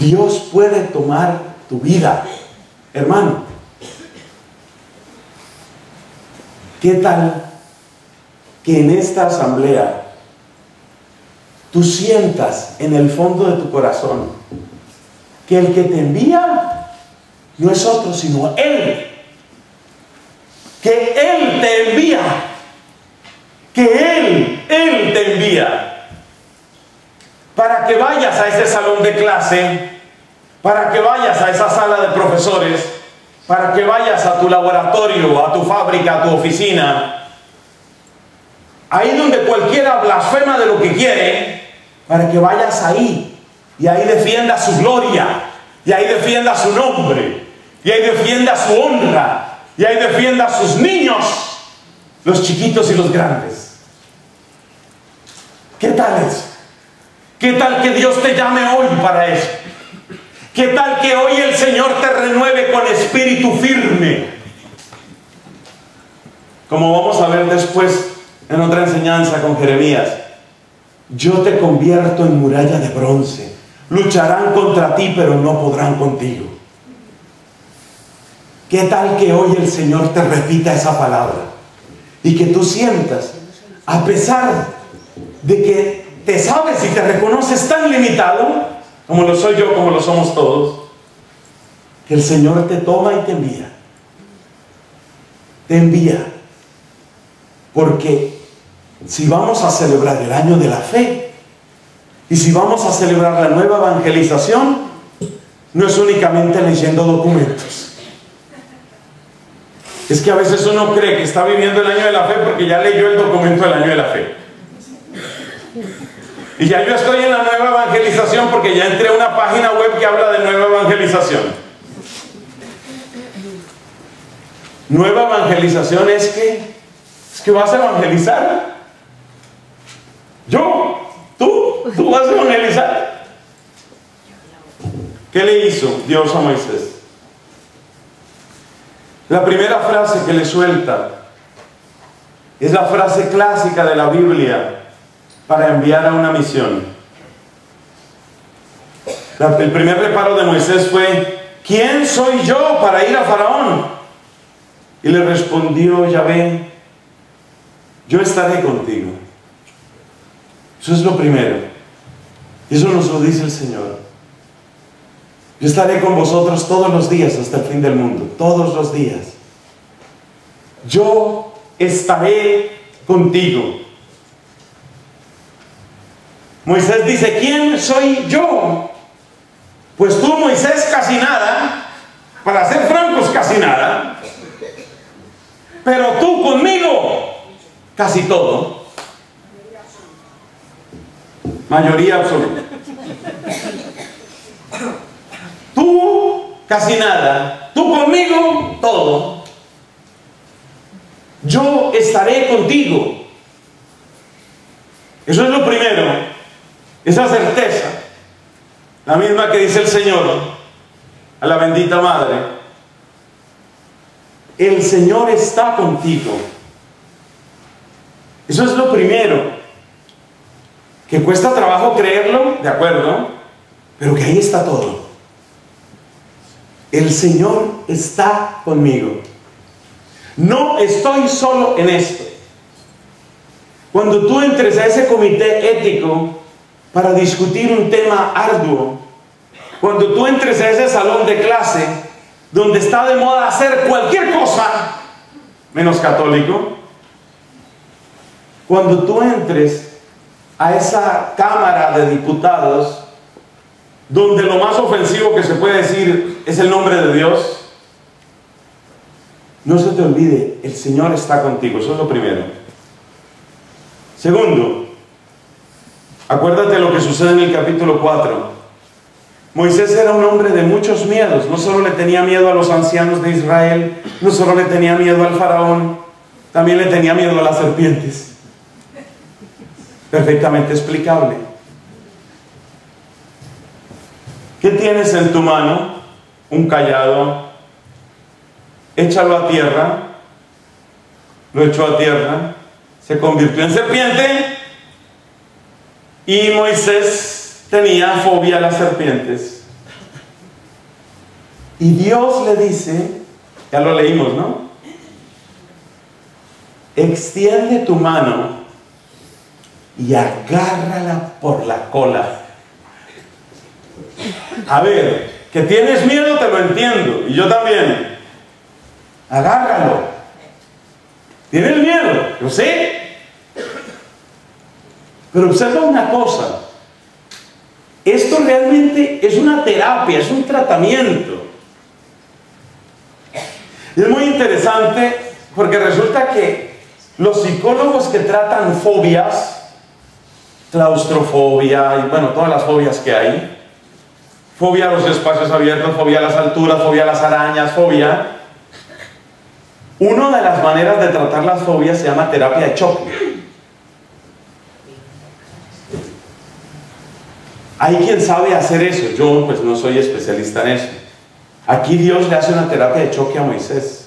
Dios puede tomar tu vida, hermano. ¿Qué tal que en esta asamblea tú sientas en el fondo de tu corazón que el que te envía no es otro sino Él. Que Él te envía. Que Él, Él te envía. Para que vayas a ese salón de clase, para que vayas a esa sala de profesores, para que vayas a tu laboratorio, a tu fábrica, a tu oficina, ahí donde cualquiera blasfema de lo que quiere, para que vayas ahí y ahí defienda su gloria, y ahí defienda su nombre, y ahí defienda su honra, y ahí defienda a sus niños, los chiquitos y los grandes. ¿Qué tal es? ¿Qué tal que Dios te llame hoy para eso? ¿Qué tal que hoy el Señor te renueve con espíritu firme? Como vamos a ver después en otra enseñanza con Jeremías yo te convierto en muralla de bronce. Lucharán contra ti, pero no podrán contigo. ¿Qué tal que hoy el Señor te repita esa palabra? Y que tú sientas, a pesar de que te sabes y te reconoces tan limitado, como lo soy yo, como lo somos todos, que el Señor te toma y te envía. Te envía. Porque si vamos a celebrar el año de la fe y si vamos a celebrar la nueva evangelización, no es únicamente leyendo documentos. Es que a veces uno cree que está viviendo el año de la fe porque ya leyó el documento del año de la fe. Y ya yo estoy en la nueva evangelización porque ya entré a una página web que habla de nueva evangelización. Nueva evangelización es que es que vas a evangelizar. Yo, tú, tú vas a evangelizar. ¿Qué le hizo Dios a Moisés? La primera frase que le suelta es la frase clásica de la Biblia para enviar a una misión. el primer reparo de Moisés fue, ¿quién soy yo para ir a Faraón? Y le respondió Yahvé, yo estaré contigo. Eso es lo primero. Eso nos lo dice el Señor. Yo estaré con vosotros todos los días hasta el fin del mundo, todos los días. Yo estaré contigo. Moisés dice, ¿quién soy yo? Pues tú, Moisés, casi nada, para ser francos, casi nada, pero tú conmigo, casi todo. Mayoría absoluta. Tú casi nada, tú conmigo todo. Yo estaré contigo. Eso es lo primero, esa certeza, la misma que dice el Señor a la bendita Madre. El Señor está contigo. Eso es lo primero, que cuesta trabajo creerlo, de acuerdo, pero que ahí está todo el Señor está conmigo. No estoy solo en esto. Cuando tú entres a ese comité ético para discutir un tema arduo, cuando tú entres a ese salón de clase donde está de moda hacer cualquier cosa menos católico, cuando tú entres a esa Cámara de Diputados donde lo más ofensivo que se puede decir es el nombre de Dios, no se te olvide, el Señor está contigo, eso es lo primero. Segundo, acuérdate lo que sucede en el capítulo 4. Moisés era un hombre de muchos miedos, no solo le tenía miedo a los ancianos de Israel, no solo le tenía miedo al faraón, también le tenía miedo a las serpientes. Perfectamente explicable. ¿Qué tienes en tu mano? Un callado. Échalo a tierra. Lo echó a tierra. Se convirtió en serpiente. Y Moisés tenía fobia a las serpientes. Y Dios le dice, ya lo leímos, ¿no? Extiende tu mano y agárrala por la cola. A ver, que tienes miedo te lo entiendo, y yo también. Agárralo. ¿Tienes miedo? Yo sé. Pero observa una cosa. Esto realmente es una terapia, es un tratamiento. Es muy interesante porque resulta que los psicólogos que tratan fobias, claustrofobia y bueno, todas las fobias que hay, fobia a los espacios abiertos, fobia a las alturas, fobia a las arañas, fobia. Una de las maneras de tratar las fobias se llama terapia de choque. Hay quien sabe hacer eso, yo pues no soy especialista en eso. Aquí Dios le hace una terapia de choque a Moisés.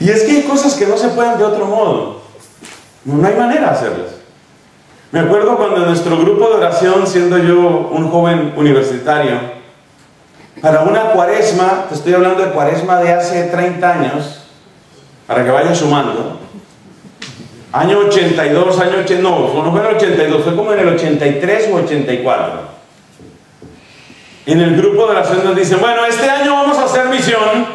Y es que hay cosas que no se pueden de otro modo. No hay manera de hacerlas. Me acuerdo cuando nuestro grupo de oración, siendo yo un joven universitario, para una cuaresma, te estoy hablando de cuaresma de hace 30 años, para que vayas sumando, año 82, año 80, no, no fue en el 82, fue como en el 83 o 84. En el grupo de oración nos dicen, bueno, este año vamos a hacer misión.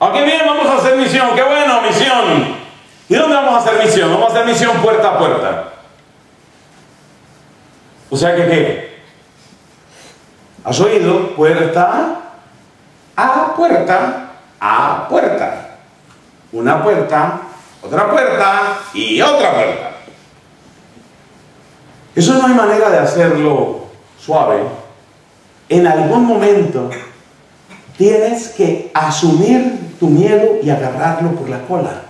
Aquí bien, vamos a hacer misión, qué bueno, misión. ¿Y dónde vamos a hacer misión? Vamos a hacer misión puerta a puerta. O sea que, ¿qué? ¿Has oído? Puerta a puerta a puerta. Una puerta, otra puerta y otra puerta. Eso no hay manera de hacerlo suave. En algún momento tienes que asumir tu miedo y agarrarlo por la cola.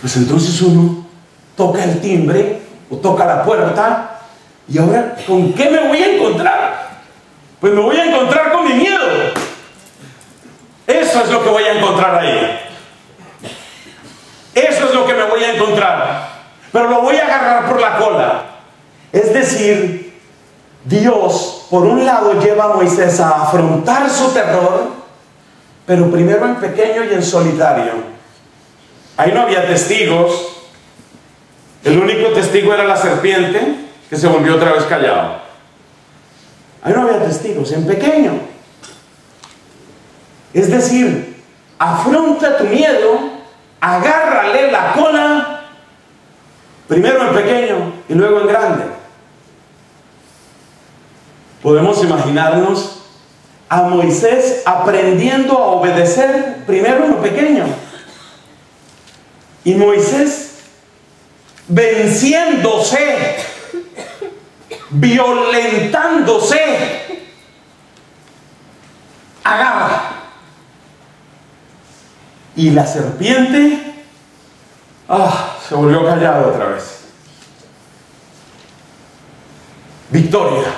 Pues entonces uno toca el timbre o toca la puerta. ¿Y ahora con qué me voy a encontrar? Pues me voy a encontrar con mi miedo. Eso es lo que voy a encontrar ahí. Eso es lo que me voy a encontrar. Pero lo voy a agarrar por la cola. Es decir, Dios, por un lado, lleva a Moisés a afrontar su terror, pero primero en pequeño y en solitario. Ahí no había testigos. El único testigo era la serpiente, que se volvió otra vez callado. Ahí no había testigos, en pequeño. Es decir, afronta tu miedo, agárrale la cola, primero en pequeño y luego en grande. Podemos imaginarnos a Moisés aprendiendo a obedecer primero en lo pequeño. Y Moisés venciéndose, violentándose, agarra. Y la serpiente ah, se volvió callada otra vez. Victoria.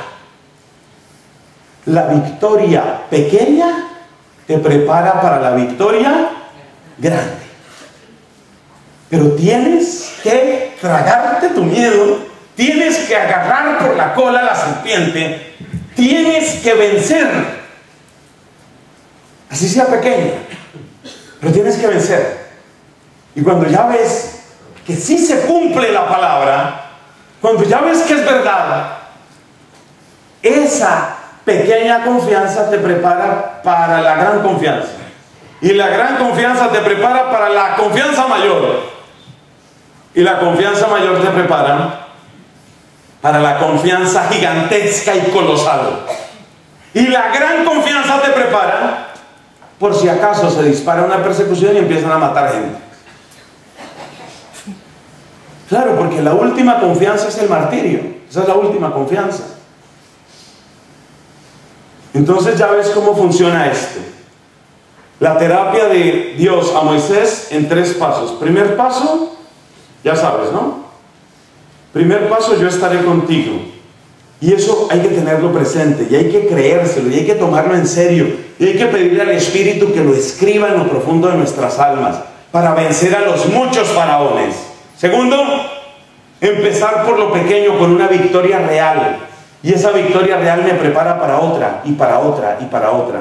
La victoria pequeña te prepara para la victoria grande. Pero tienes que tragarte tu miedo, tienes que agarrar por la cola a la serpiente, tienes que vencer. Así sea pequeña, pero tienes que vencer. Y cuando ya ves que sí se cumple la palabra, cuando ya ves que es verdad, esa pequeña confianza te prepara para la gran confianza. Y la gran confianza te prepara para la confianza mayor. Y la confianza mayor te prepara para la confianza gigantesca y colosal. Y la gran confianza te prepara por si acaso se dispara una persecución y empiezan a matar gente. Claro, porque la última confianza es el martirio. Esa es la última confianza. Entonces ya ves cómo funciona esto. La terapia de Dios a Moisés en tres pasos. Primer paso, ya sabes, ¿no? Primer paso, yo estaré contigo. Y eso hay que tenerlo presente, y hay que creérselo, y hay que tomarlo en serio, y hay que pedirle al Espíritu que lo escriba en lo profundo de nuestras almas, para vencer a los muchos faraones. Segundo, empezar por lo pequeño con una victoria real, y esa victoria real me prepara para otra, y para otra, y para otra.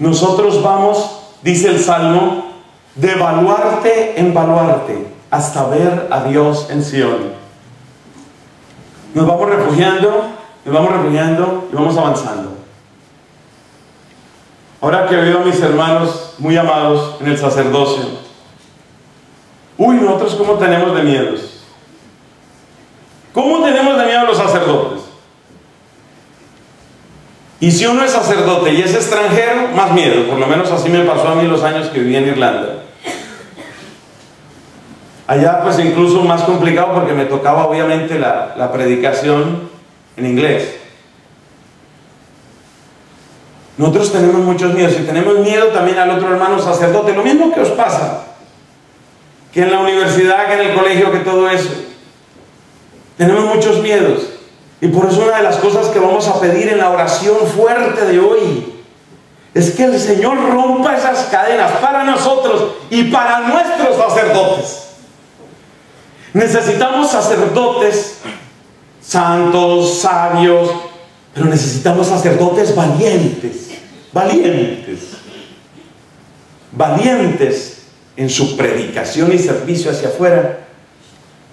Nosotros vamos, dice el Salmo, de baluarte en baluarte, hasta ver a Dios en Sion. Nos vamos refugiando, nos vamos refugiando y vamos avanzando. Ahora que veo a mis hermanos muy amados en el sacerdocio, uy, nosotros cómo tenemos de miedos. ¿Cómo tenemos de miedo a los sacerdotes? Y si uno es sacerdote y es extranjero, más miedo. Por lo menos así me pasó a mí los años que viví en Irlanda. Allá pues incluso más complicado porque me tocaba obviamente la, la predicación en inglés. Nosotros tenemos muchos miedos y tenemos miedo también al otro hermano sacerdote. Lo mismo que os pasa, que en la universidad, que en el colegio, que todo eso. Tenemos muchos miedos. Y por eso una de las cosas que vamos a pedir en la oración fuerte de hoy es que el Señor rompa esas cadenas para nosotros y para nuestros sacerdotes. Necesitamos sacerdotes santos, sabios, pero necesitamos sacerdotes valientes, valientes, valientes en su predicación y servicio hacia afuera,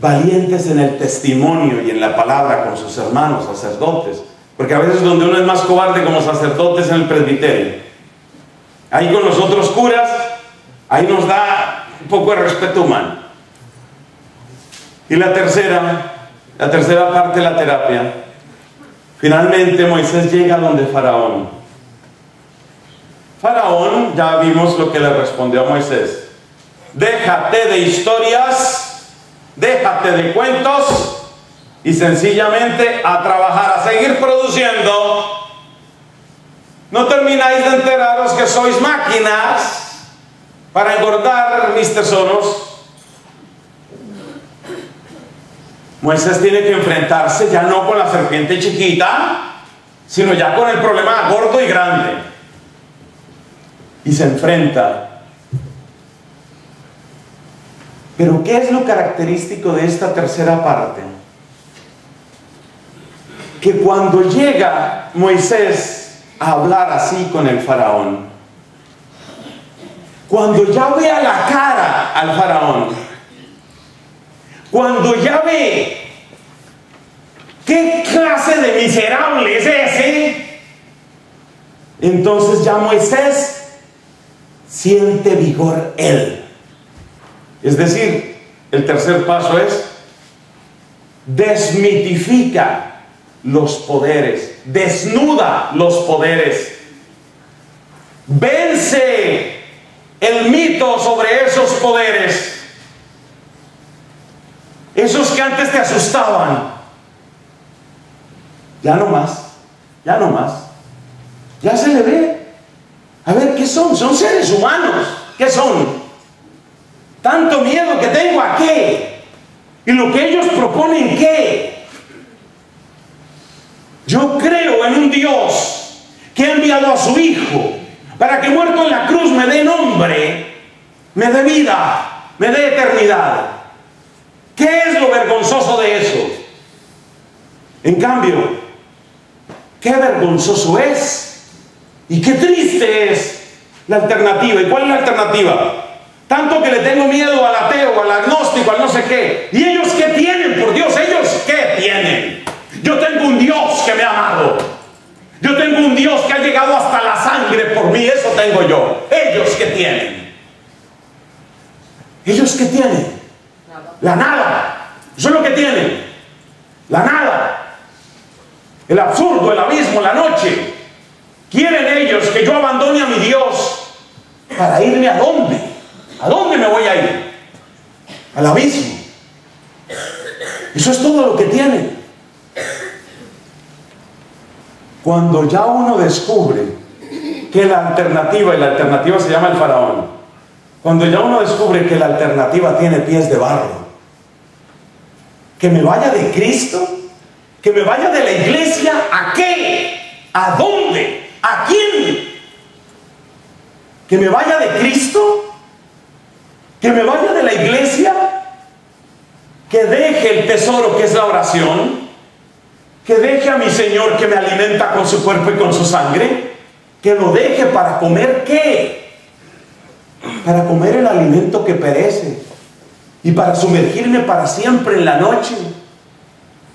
valientes en el testimonio y en la palabra con sus hermanos sacerdotes, porque a veces donde uno es más cobarde como sacerdotes en el presbiterio, ahí con nosotros curas, ahí nos da un poco de respeto humano. Y la tercera, la tercera parte de la terapia, finalmente Moisés llega donde Faraón. Faraón, ya vimos lo que le respondió a Moisés. Déjate de historias, déjate de cuentos y sencillamente a trabajar, a seguir produciendo. No termináis de enteraros que sois máquinas para engordar mis tesoros Moisés tiene que enfrentarse ya no con la serpiente chiquita, sino ya con el problema gordo y grande. Y se enfrenta. Pero ¿qué es lo característico de esta tercera parte? Que cuando llega Moisés a hablar así con el faraón, cuando ya vea la cara al faraón, cuando ya ve qué clase de miserable es ese, entonces ya Moisés siente vigor él. Es decir, el tercer paso es desmitifica los poderes, desnuda los poderes, vence el mito sobre esos poderes esos que antes te asustaban. Ya no más, ya no más. Ya se le ve. A ver, ¿qué son? Son seres humanos. ¿Qué son? Tanto miedo que tengo a qué. Y lo que ellos proponen, ¿qué? Yo creo en un Dios que ha enviado a su Hijo para que muerto en la cruz me dé nombre, me dé vida, me dé eternidad. ¿Qué es lo vergonzoso de eso? En cambio, qué vergonzoso es y qué triste es la alternativa. ¿Y cuál es la alternativa? Tanto que le tengo miedo al ateo, al agnóstico, al no sé qué. ¿Y ellos qué tienen? Por Dios, ¿ellos qué tienen? Yo tengo un Dios que me ha amado. Yo tengo un Dios que ha llegado hasta la sangre por mí. Eso tengo yo. ¿Ellos qué tienen? ¿Ellos qué tienen? La nada. Eso es lo que tienen. La nada. El absurdo, el abismo, la noche. Quieren ellos que yo abandone a mi Dios para irme a dónde? ¿A dónde me voy a ir? Al abismo. Eso es todo lo que tienen. Cuando ya uno descubre que la alternativa, y la alternativa se llama el faraón, cuando ya uno descubre que la alternativa tiene pies de barro, que me vaya de Cristo, que me vaya de la iglesia, ¿a qué? ¿A dónde? ¿A quién? Que me vaya de Cristo, que me vaya de la iglesia, que deje el tesoro que es la oración, que deje a mi Señor que me alimenta con su cuerpo y con su sangre, que lo deje para comer qué? Para comer el alimento que perece, y para sumergirme para siempre en la noche,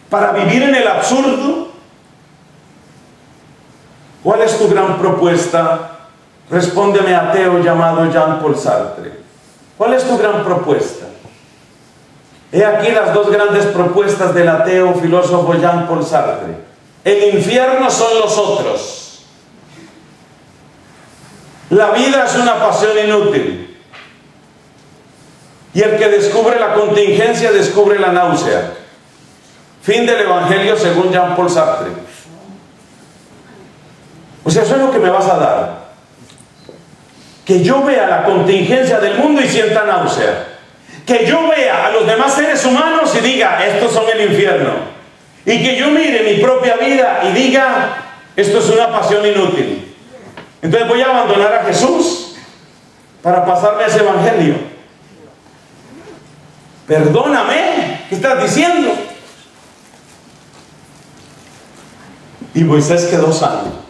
para vivir en el absurdo. ¿Cuál es tu gran propuesta? Respóndeme ateo llamado Jean-Paul Sartre. ¿Cuál es tu gran propuesta? He aquí las dos grandes propuestas del ateo filósofo Jean-Paul Sartre. El infierno son los otros. La vida es una pasión inútil. Y el que descubre la contingencia descubre la náusea. Fin del Evangelio según Jean-Paul Sartre. O sea, eso es lo que me vas a dar. Que yo vea la contingencia del mundo y sienta náusea. Que yo vea a los demás seres humanos y diga, estos son el infierno. Y que yo mire mi propia vida y diga, esto es una pasión inútil. Entonces voy a abandonar a Jesús para pasarme ese evangelio. Perdóname, ¿qué estás diciendo? Y Moisés quedó sano.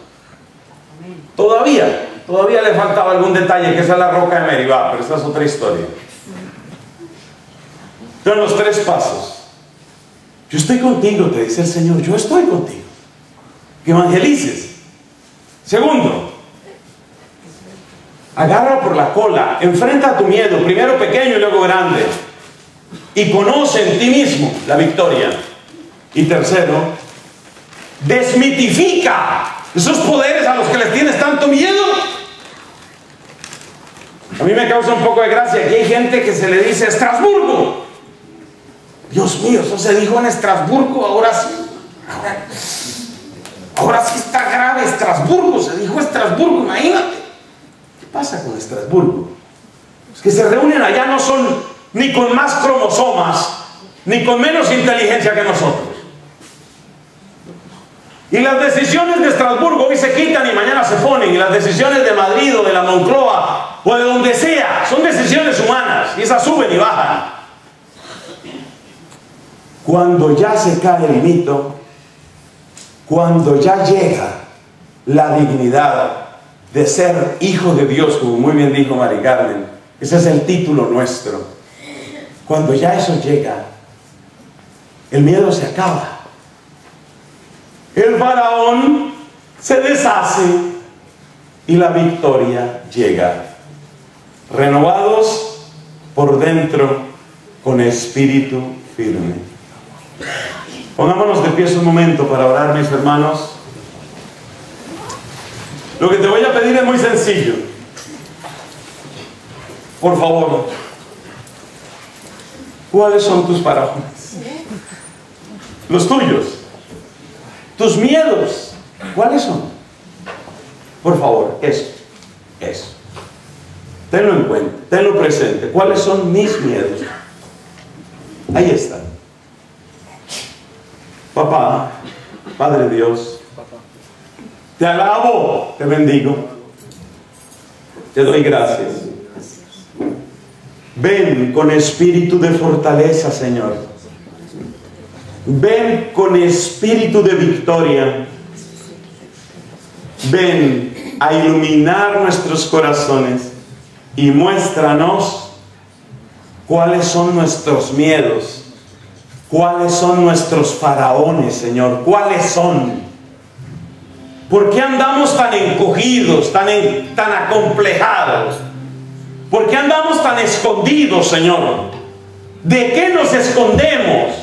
Todavía, todavía le faltaba algún detalle, que esa es la roca de Meribá, pero esa es otra historia. Pero los tres pasos. Yo estoy contigo, te dice el Señor, yo estoy contigo. Que evangelices. Segundo, agarra por la cola, enfrenta tu miedo, primero pequeño y luego grande y conoce en ti mismo la victoria. Y tercero, desmitifica esos poderes a los que les tienes tanto miedo. A mí me causa un poco de gracia que hay gente que se le dice Estrasburgo. Dios mío, eso se dijo en Estrasburgo, ahora sí. Ahora, sí está grave Estrasburgo, se dijo Estrasburgo, imagínate. ¿Qué pasa con Estrasburgo? Los que se reúnen allá no son ni con más cromosomas ni con menos inteligencia que nosotros. Y las decisiones de Estrasburgo hoy se quitan y mañana se ponen. Y las decisiones de Madrid o de la Moncloa o de donde sea son decisiones humanas. Y esas suben y bajan. Cuando ya se cae el mito, cuando ya llega la dignidad de ser hijo de Dios, como muy bien dijo Mari Carmen, ese es el título nuestro. Cuando ya eso llega, el miedo se acaba el faraón se deshace y la victoria llega. Renovados por dentro con espíritu firme. Pongámonos de pie un momento para orar, mis hermanos. Lo que te voy a pedir es muy sencillo. Por favor, ¿cuáles son tus faraones? Los tuyos. Tus miedos, ¿cuáles son? Por favor, eso, eso. Tenlo en cuenta, tenlo presente. ¿Cuáles son mis miedos? Ahí están. Papá, Padre Dios, te alabo, te bendigo, te doy gracias. Ven con espíritu de fortaleza, Señor Ven con espíritu de victoria. Ven a iluminar nuestros corazones y muéstranos cuáles son nuestros miedos, cuáles son nuestros faraones, Señor, cuáles son. ¿Por qué andamos tan encogidos, tan, tan acomplejados? ¿Por qué andamos tan escondidos, Señor? ¿De qué nos escondemos?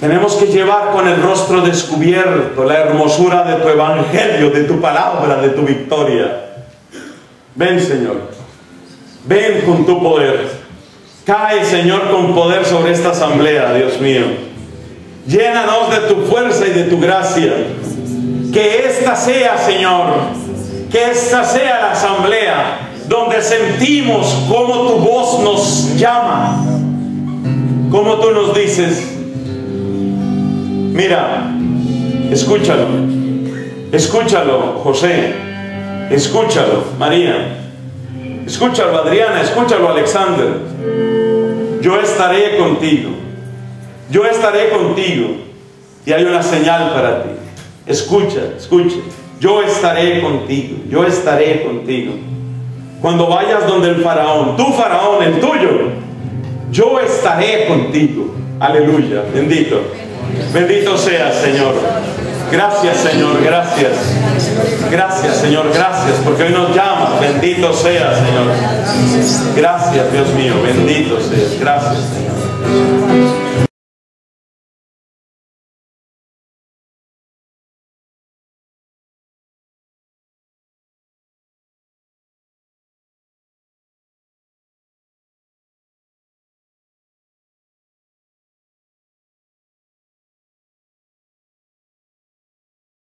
Tenemos que llevar con el rostro descubierto la hermosura de tu evangelio, de tu palabra, de tu victoria. Ven, Señor. Ven con tu poder. Cae, Señor, con poder sobre esta asamblea, Dios mío. Llénanos de tu fuerza y de tu gracia. Que esta sea, Señor, que esta sea la asamblea donde sentimos cómo tu voz nos llama, como tú nos dices, Mira, escúchalo, escúchalo, José, escúchalo, María, escúchalo, Adriana, escúchalo, Alexander. Yo estaré contigo, yo estaré contigo. Y hay una señal para ti. Escucha, escucha. Yo estaré contigo, yo estaré contigo. Cuando vayas donde el faraón, tu faraón, el tuyo, yo estaré contigo. Aleluya, bendito. Bendito sea, Señor. Gracias, Señor, gracias. Gracias, Señor, gracias, porque hoy nos llama. Bendito sea, Señor. Gracias, Dios mío, bendito seas. Gracias, Señor.